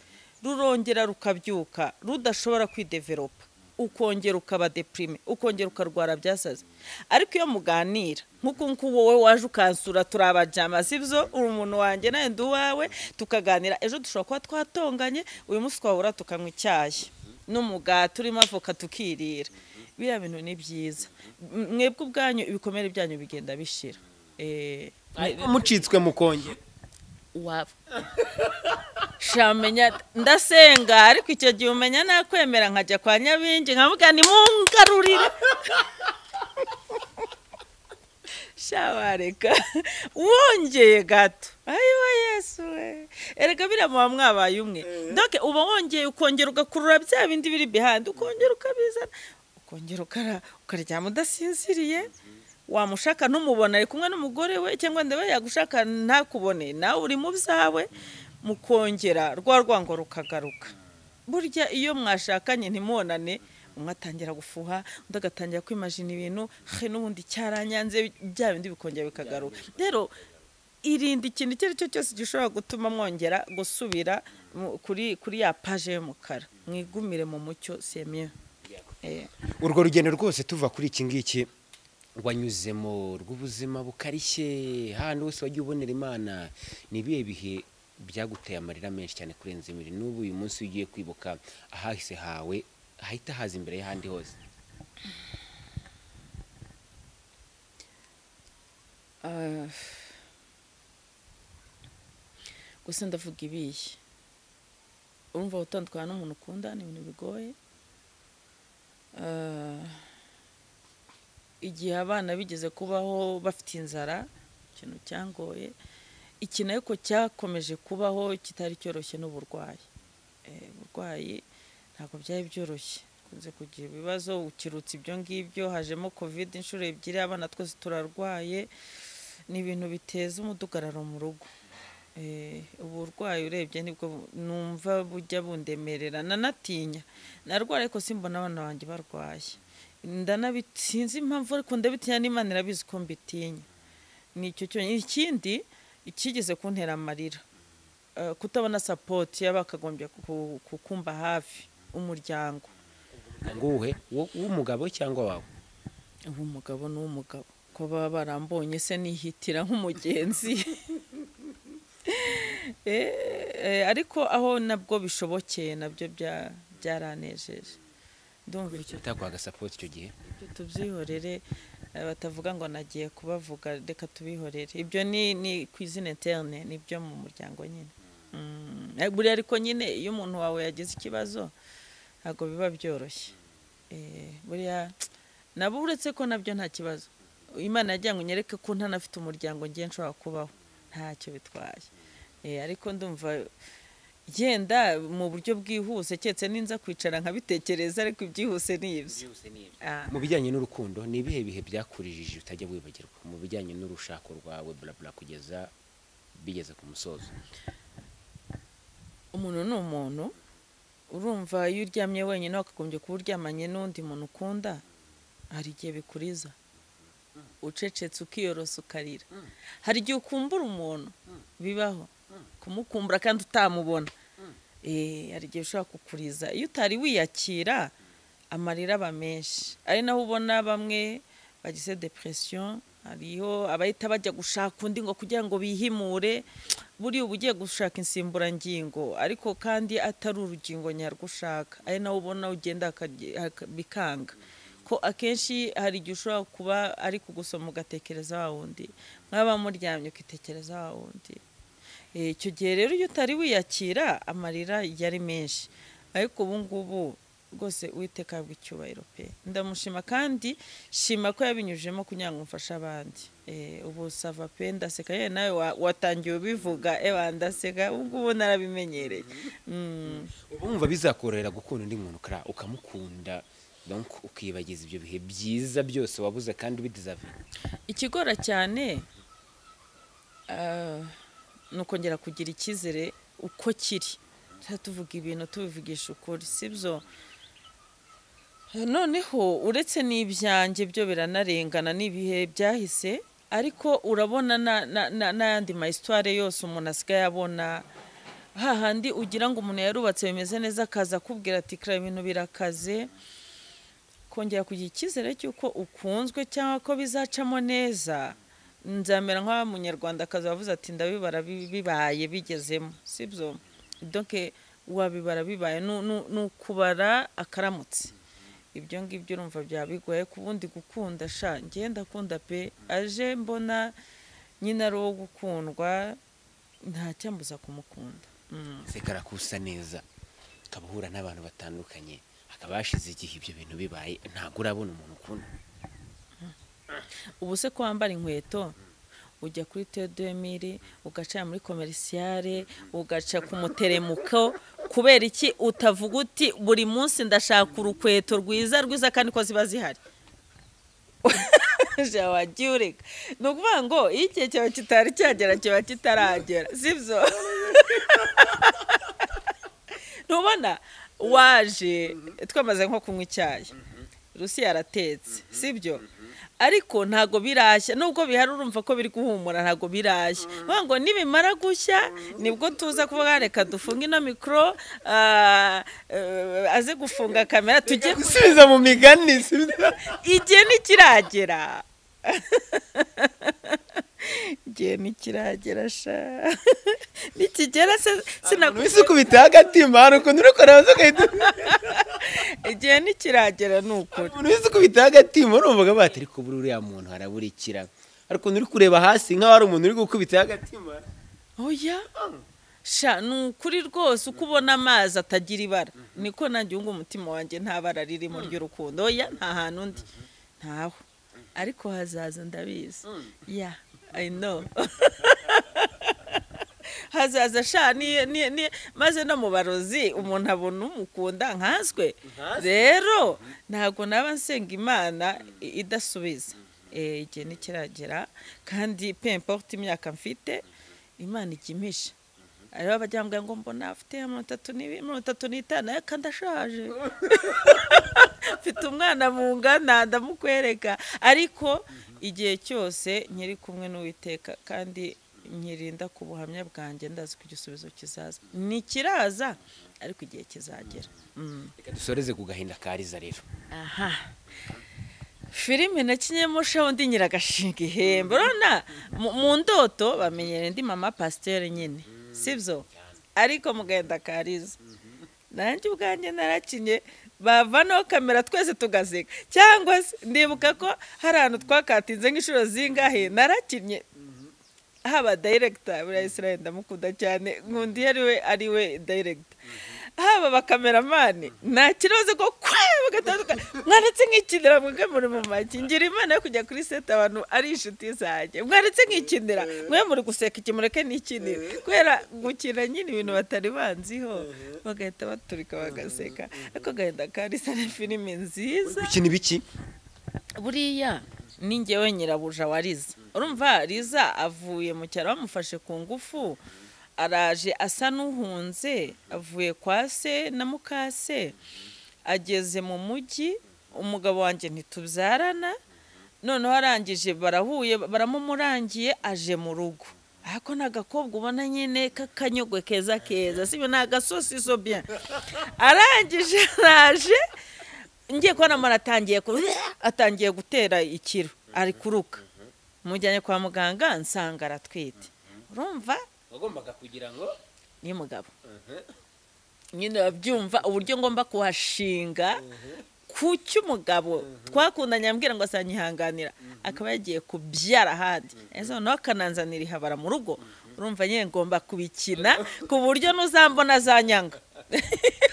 Rurongera rukabyuka rudashobora kwideveropa ukongera ukaba deprime ukongera ukarwara byasaze. Ariko iyo muganira nk'uku nguku wowe waje ukansura turi abajama sibyo uri umuntu wanjye nawe ndi uwawe. Tukaganira ejo dushobora kuba twatonganye uyu munsi twahura tukanywa icyayi. N'umugati urimo avoka tukirira. Biriya bintu ni byiza. Mwebwe ubwanyu ibikomere byanyu bigenda bishira. Eh, mucitswe mukongera waba shamenya ndasenga ariko icyo gihe umenya nakwemera nkajya kwa nyabingi nkavuga ni mungarurire. Shawareka. Wongeye gato. Ayiwa yesu we. Erega biriya muba mwabaye umwe. Ndoke uba wongeye ukongera ugakurura bya bindi biri bihandi ukongera ukabizana. Ukongera ukaryama udasinziriye wamushaka ntumubona ari kumwe n'umugore we cyangwa ndebe yagushaka ntakubone nawe uri mu byawe mukongera rwa rwango rukagaruka. Burya iyo mwashakanye ntimubonane umwe atangira gufuha undi agatangira kwimajina ibintu he n'ubundi cyaranyanze bya bindi bikongera bikagaruka. Rero irinda ikintu icyo ari cyo cyose gishobora gutuma mwongera gusubira kuri kuri ya paje y'umukara. Mwigumire mu mucyo semiye urwo rugendo rwose tuva kuri iki ngiki wanyuzemo rw'ubuzima bukarishye. Handi wose wagiye ubonera imana. Ni ibihe bihe byaguteye amarira menshi cyane kurenza imibiri n'ubu uyu munsi ugiye kwibuka ahahise hawe hahita haza imbere y'ahandi hose. Ah, gusa ndavuga ibihe. Urumva gutandukana n'umuntu ukunda ni ibintu bigoye. Igihe abana bigeze kubaho bafite inzara ikintu cyangoye ikintu ariko cyakomeje kubaho kitari cyoroshye n'uburwayi. Eh, uburwayi ntabwo byari byoroshye. Kunze kugira ibibazo ukirutse ibyo ngibyo hajemo covid inshuro ebyiri abana twese turarwaye ni ibintu biteza umudugararo mu rugo. Eh, uburwayi urebye ni bwo numva bujya bundemerera. Nanatinya. Narwara ariko simbona abana banjye barwaye. Ndanabi sinzi impamvu ariko ndabitinya n'imana irabizi ko mbitinya. Ni icyo cyonyine. Ikindi ikigeze kuntera amarira. Eh, kutabona sapoti ku- kukumva hafi umuryango. Wo- w'umugabo cyangwa wawe uw'umugabo ko baba barambonye se nihitira nk'umugenzi. Eh, eh, ariko aho nabwo bishobokeye na byo bya- byaranejeje. Ndumva icyo utakwanga sapoti icyo gihe. Ibyo tubyihorere eh, batavuga ngo nagiye kubavuga reka tubihorere. Ibyo ni ni ku izina interne ni byo mu muryango nyine. Mm, eh, buriya ariko nyine iyo umuntu wawe yagize ikibazo ntabwo biba byoroshye. Eh, buriya nabo uretse ko na byo nta kibazo. Imana yagira ngo nyereke ko ntanafite umuryango ngiye nshobora kubaho. Ntacyo bitwaye. Eh, ariko ndumva genda mu buryo bwihuse keretse ninza kwicara nkabitekereza ariko ibyihuse ni ibyo. Ah. mu bijyanye n'urukundo ni ibihe bihe byakurijije utajya wibagirwa? Mu bijyanye n'urushako rwawe burabura kugeza bigeze ku musozo. Umuntu ni umuntu urumva iyo uryamye wenyine wakagombye kuba uryamanye n'undi muntu ukunda hari igihe bikuriza. Ucecetse ukiyorosa ukarira. Hari igihe ukumbura umuntu bibaho. Kumukumbura kandi utamubona. Eh, hari igihe ushobora kukuriza. Iyo utari wiyakira amarira aba menshi. Ari naho ubona bamwe bagize depression hariho abahita bajya gushaka undi ngo kugira ngo bihimure buriya uba ugiye gushaka insimburangingo. Ariko kandi atari urugingo nyarwo ushaka. Ari naho ubona ugenda bikanga. Ko akenshi hari igihe ushobora kuba ari kugusoma ugatekereza wa wundi. Mwaba muryamye ukitekereza wa wundi. Icyo gihe rero iyo utari wiyakira amarira yari menshi. Ariko ubu ngubu rwose uwiteka ahabwa icyubahiro pe. Ndamushima kandi shima ko yabinyujijemo kugira ngo mfashe abandi. Eh, ubu sava pe ndaseka yewe nawe wa- watangiye ubivuga. Ewa ndaseka ubu ngubu narabimenyereye. Mm. uba wumva bizakorohera gukunda undi muntu ukamukunda. Ukibagiza ibyo bihe byiza byose wabuze kandi ubidezavinga ikigora cyane ah, ni ukongera kugira icyizere uko kiri. Tuvuga ibintu tubivugisha ukuri sibyo? Noneho uretse n'ibyanjye byo biranarengana n'ibihe byahise ariko urabona na- na- na- n'ayandi mahistware yose umuntu asigaye abona hahandi ugira ngo umuntu yarubatse bimeze neza akaza akubwira ati kara ibintu birakaze. Kongera kugira icyizere cy'uko ukunzwe cyangwa ko bizacamo neza nzamera nk'amunyarwandakazi wavuze ati ndabibara bi- bibaye bigezemo. Sibyo doke wabibara bibaye ni ukubara akaramutse. Ibyo ngibyo urumva byaba bigoye ku bundi gukunda sha ngenda akunda pe. Aje mbona nyine ari uwo gukundwa ntacyambuza kumukunda. Mm. ese karakusa neza ukaba uhura n'abantu batandukanye hakaba hashize igihe ibyo bintu bibaye ntabwo urabona umuntu ukunda. Ubu se ko wambara inkweto ujya kuri tedemiri ugaca muri komerisiyare ugaca ku muteremuko kubera iki? Utavuga uti buri munsi ndashaka urukweto rwiza rwiza kandi ko ziba zihari. Wagiye ureka. Ni ukuvuga ngo iyo igihe cyawe kitari cyagera kiba kitaragera. Sibyo ntubona waje twamaze nko kunywa icyayi. Rusi yaratetse. Sibyo ariko ntago birashya. Nubwo bihari urumva ko biri guhumura ntago birashya. Vuga ngo nibimara gushya ni bwo tuza kuvuga reka dufunge ino mikoro ah, eh, aze gufunga kamera tujye gusubiza mu migani igihe ntikiragera igihe ntikiragera sha. Nikigera se sinakubwira wese ukubita agatima hari ukuntu uri kureba ugahita igihe ntikiragera ni ukuri. Umuntu wese ukubita agatima urumvaga bati ariko buri uriya muntu haraburikira hari ukuntu uri kureba hasi nk'aho hari umuntu uri gukubita agatima oya sha ni ukuri rwose uko ubona amazi atagira ibara. Niko nanjye wumva umutima wanjye nta bara ririmo ry'urukundo. Oya nta hantu undi ntaho. Ariko hazaza ndabizi. Ya. I know. Hazaza sha ni, ni, ni, maze no mu barozi umuntu abona umukunda nkaswe rero ntabwo naba nsenga imana idasubiza. Eh, igihe ntikiragera kandi pe importe imyaka mfite imana ijya impisha hariho abajya bambwira ngo mbona afite mirongo itatu n'ibiri mirongo itatu n'itanu ariko ndashaje. Mfite umwana mu ngana ndamukwereka. Ariko igihe cyose nkiri kumwe n'uwiteka kandi nkirinda ku buhamya bwanjye ndazi ko igisubizo kizaza. Ntikiraza ariko igihe kizagera. Mm. reka dusoreze ku gahinda ka riza rero. Aha. Filime nakinyemo undi nyiragashinga ihembe urabona? Mu- mu ndoto bamenyera indi mama pasiteri nyine. Sibyo ariko mu gahinda ka riza nanjye ubwanjye narakinye bavanaho kamera twese tugaseka cyangwa se ndibuka ko hari ahantu twakatinze nk'inshuro zingahe narakinnye haba dayiregita buriya israel ndamukunda cyane nkundi iyo ari we ari we dayiregita haba abakameramani nta kibazo ko kwayo bagatandukana mwaretse nk'ikinira mwebwe muri mu maki ngira imana yo kujya kuri seti abantu ari inshuti zanjye. Mwaretse nk'ikinira mwe muri guseka iki mureke n'ikinira kubera gukina nyine ibintu batari banziho bagahita baturika bagaseka. Ariko gahenda karisa ni filime nziza. Gukina ibiki? Buriya ni ngewe nyirabuja wa riza urumva riza avuye mu cyaro bamufashe ku ngufu araje asa n'uhunze avuye kwa se na mukase. Ageze mu mujyi umugabo wanjye ntitubyarana noneho arangije barahuye baramumurangiye aje mu rugo. Ariko ni agakobwa ubona nyine k'akanyogwe keza keza si ni agasosiso bien. Arangije araje ngiye kubona mara atangiye ku- atangiye gutera ikiro. Ari kuruka. Mujyanye kwa muganga nsanga aratwite. Urumva? Wagombaga kugira ngo ni umugabo nyine urabyumva uburyo ngomba kuhashinga ku cy'umugabo twakundanye ambwira ngo asanyihanganira? Akaba yagiye kubyara ahandi. Ese noneho akananzanira ihabara mu rugo? Urumva nyine ngomba kubikina ku buryo n'uzambona azanyanga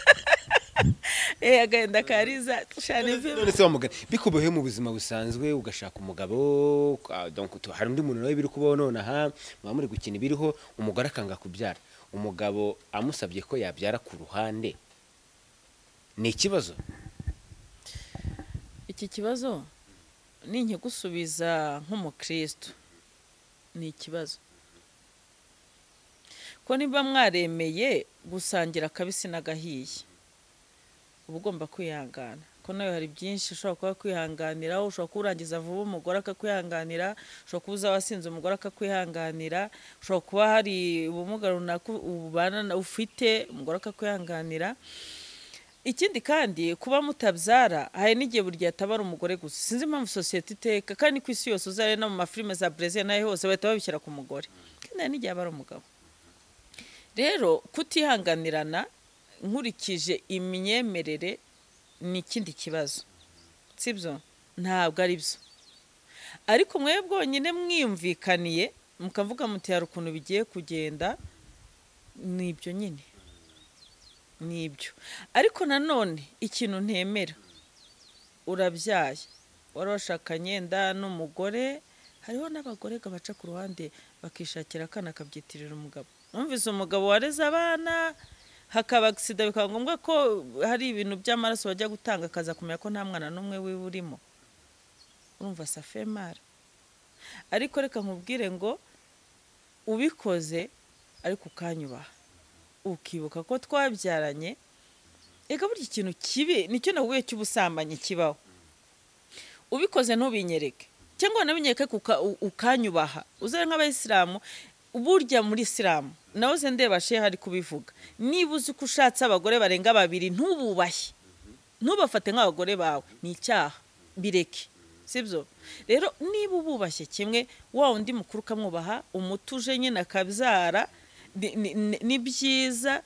eh agahinda kariza imvi none se wamugana bikubayeho mu buzima busanzwe ugashaka umugabo donc hari undi muntu nawe biri kubaho nonaha muba muri gukina ibiriho umugore akanga kubyara. Umugabo amusabye ko yabyara ku ruhande. Ni ikibazo? Iki kibazo ni nkigusubiza nk'umukristo. Ni ikibazo. Ko niba mwaremeye gusangira akabisi n'agahiye. Uba ugomba kwihangana ko nawe hari byinshi ushobora kuba kwihanganira ushobora kuba urangiza vuba umugore akakwihanganira ushobora kuba uzaba wasinze umugore akakwihanganira ushobora kuba hari ubumuga runaka ubana na- ufite umugore akakwihanganira. Ikindi kandi kuba mutabyara hari n'igihe buri gihe atabara umugore gusa. Sinzi impamvu sosiyete iteka kandi ku isi yose uzare no mu mafilime za brezil n'ayo hose bahita babishyira ku mugore. Kandi hari n'igihe aba ari umugabo. Rero kutihanganirana nkurikije imyemerere ni ikindi kibazo. Sibyo? Ntabwo ari byo. Ariko mwe bwonyine mwiyumvikaniye mukavuga muti hari ukuntu bigiye kugenda ni ibyo nyine. Ni ibyo ariko nanone ikintu ntemera. Urabyaye. Wari washakanye nda n'umugore hariho n'abagore baca ku ruhande bakishakira akana akabyitirira umugabo. Numvise umugabo wareze abana hakaba agisida bikaba ngombwa ko hari ibintu by'amaraso bajya gutanga akaza kumenya ko nta mwana n'umwe wiwe urimo. Urumva safemara? Ariko reka nkubwire ngo ubikoze ariko ukanyubaha ukibuka ko twabyaranye reka burya ikintu kibi ni cyo nahuye cy'ubusambanyi kibaho. Ubikoze ntubinyereke. Cyangwa wanabinyereke ukanyubaha uzare nk'abayisilamu burya muri isilamu nawe se ndeba shehe ari kubivuga niba uzi ko ushatse abagore barenga babiri ntububahe. Ntubafate nk'abagore bawe. Ni icyaha. Bireke. Sibyo? Rero niba ububashye kimwe wa undi mukuru ukamwubaha umutuje nyine akabyara ni- byiza.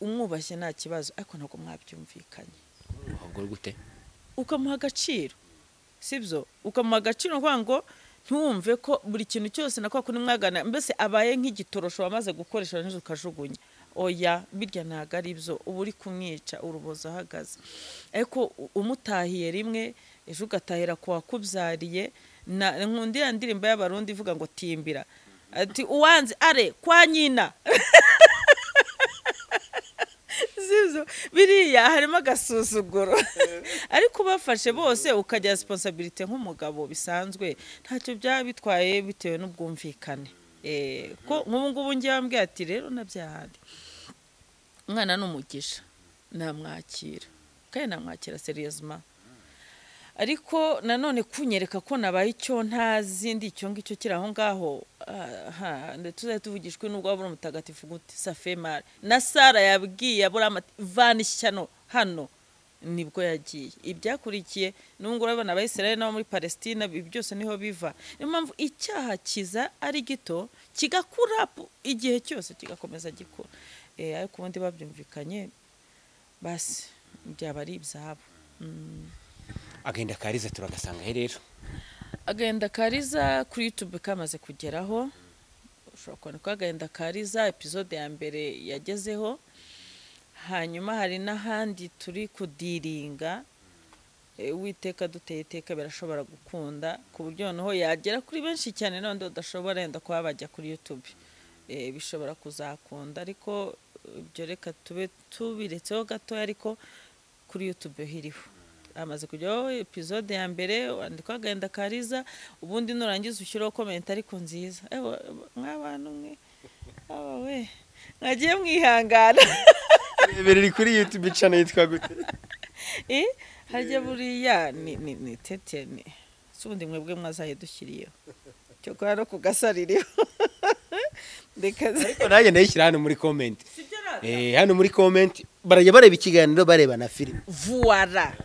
Umwubashye nta kibazo. Ariko ntabwo mwabyumvikanye. Ukamuha agaciro. Sibyo? Ukamuha agaciro ngo ntiwumve ko buri kintu cyose na kwa kundi mwagana mbese abaye nk'igitorosho wamaze gukoresha nijoro ukajugunya. Oya birya ntabwo ari byo uba uri kumwica urubozo ahagaze. Ariko umutahiye rimwe ejo ugatahira ku wakubyariye nkundi ya ndirimbo y'abarundi ivuga ngo timbira. Ati uwanze are kwa nyina. sibyo biriya harimo agasuzuguro. Ariko ubafashe bose ukajya resiponsabirite nk'umugabo bisanzwe. Ntacyo byaba bitwaye bitewe n'ubwumvikane. Eh, ko nk'ubu ngubu ngiye wambwiye ati rero nabyahandi umwana ni umugisha. Namwakira. Kandi namwakira seriyezima ariko nanone kunyereka ko nabaye icyo ntazi ndi icyo ngicyo kiri aho ngaho tuzajya tuvugishwe n'ubwo waba uri umutagatifu gute? Safemari. Na sara yabwiye aburamu ati vana ishyano hano. Nibwo yagiye. Ibyakurikiye n'ubwo urabona abayisirayeli n'abo muri palestina byose ni ho biva. Niyo mpamvu icyaha kiza ari gito kigakura igihe cyose kigakomeza gikura. Eh, ariko ubundi babyumvikanye basi byaba ari ibyabo Mm. Agenda kariza turagasanga he rero? Agenda kariza kuri youtube kamaze kugeraho. Ushobora kubona ko agenda kariza epizode ya mbere yagezeho. Hanyuma hari n'ahandi turi kudiringa Eh, uwiteka duteye iteka birashobora gukunda. Ku buryo noneho yagera kuri benshi cyane none udashobora yenda kuba bajya kuri youtube. Eh, bishobora kuzakunda. Ariko ibyo reka tube tubiretseho gatoya ariko kuri youtube hiriho. Amaze kujyaho epizode ya mbere wandika agenda kariza ubundi nurangiza ushyiraho komenti ariko nziza. Ewe mw'abantu mwe? Aba we mwagiye mwihangana. Biri kuri youtube channel yitwa gute? Eh, harya buriya ni ni ni tete ni. Si ubundi mwebwe mwazayidushyiriyeho cyo kuba no ku gasaririho. Reka ariko nanjye ndayishyira hano muri comment. Eh hano muri comment barajya bareba ikiganiro bareba na filime vuwara.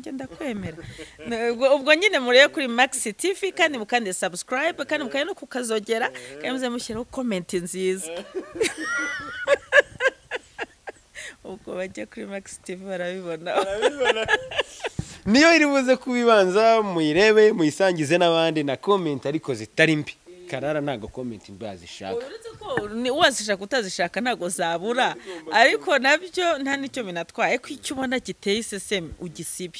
Wanjye ndakwemera. Na- ubwo- nyine murebe kuri max tv kandi mukande subscribe kandi mukande no kukazogera kandi muze mushyiraho komenti nziza. Ubwo bajya kuri max tv barabibona. Niyo iri buze kubibanza muyirebe muyisangize n'abandi na comment ariko zitari mbi. Karara ntago comment mbi yazishaka wazishaka utazishaka ntabwo zabura. Ariko na byo nta n'icyo binatwaye. Ko icyo ubona giteye iseseme ugisibe.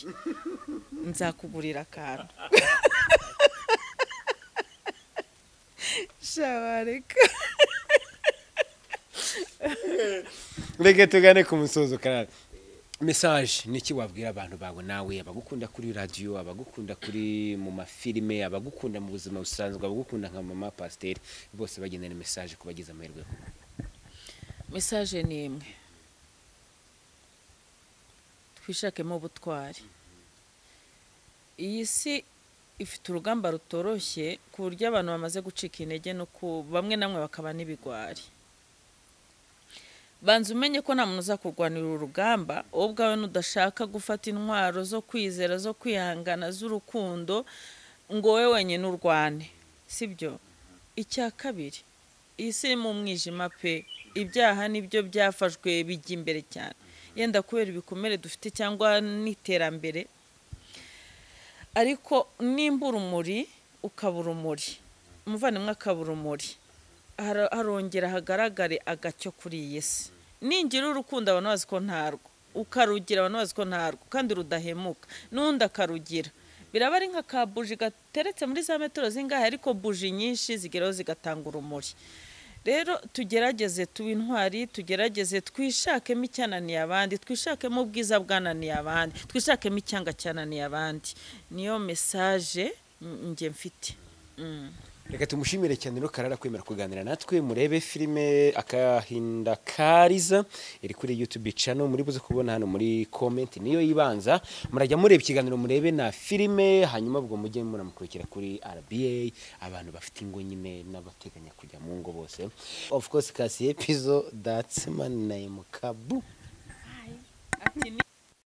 Nzakugurira akantu. Shabareka reka tugane ku musozo karara. Message niki wabwira abantu bawe nawe? Abagukunda kuri radio abagukunda kuri mu mafilime abagukunda mu buzima busanzwe abagukunda nka mama pasiteri bose bagendana message kubagize amahirwe mesaje ni imwe. Twishakemo ubutwari. Iyi si ifite urugamba rutoroshye ku buryo abantu bamaze gucika intege no ku bamwe na bamwe bakaba n'ibigwari. Banza umenye ko nta muntu uzakurwanira urugamba wowe ubwawe nudashaka gufata intwaro zo kwizera zo kwihangana z'urukundo ngo wowe wenyine urwane. Sibyo icya kabiri iyi si irimo umwijima pe ibyaha ni byo byafashwe bijya imbere cyane. Yenda kubera ibikomere dufite cyangwa n'iterambere ariko nimba urumuri ukaba urumuri. Umuvandimwe akaba urumuri. Harongera hagaragare agacyo kuri iyi si. Ningira urukundo abantu bazi ko ntarwo. Ukarugira abantu bazi ko ntarwo kandi rudahemuka. N'undi akarugira. Biraba ari nka ka buji gateretse muri za metero zingahe ariko buji nyinshi zigeraho zigatanga urumuri. Rero tugerageze tuba intwari tugerageze twishakemo icyananiye abandi twishakemo ubwiza bwananiye abandi twishakemo icyanga cyananiye abandi. Niyo mesaje njye mfite. Mm. Reka tumushimire cyane rero karara kwemera kuganira natwe murebe filime akahinda kariza iri kuri youtube channel muri buze kubona hano muri comment niyo yibanza. Murajya mureba ikiganiro murebe na filime hanyuma ubwo mujye munamukurikira kuri RBA abantu bafite ingo nyine n'abateganya kujya mu ngo bose. Of course kasi episode that's my name kabu. Ati ni-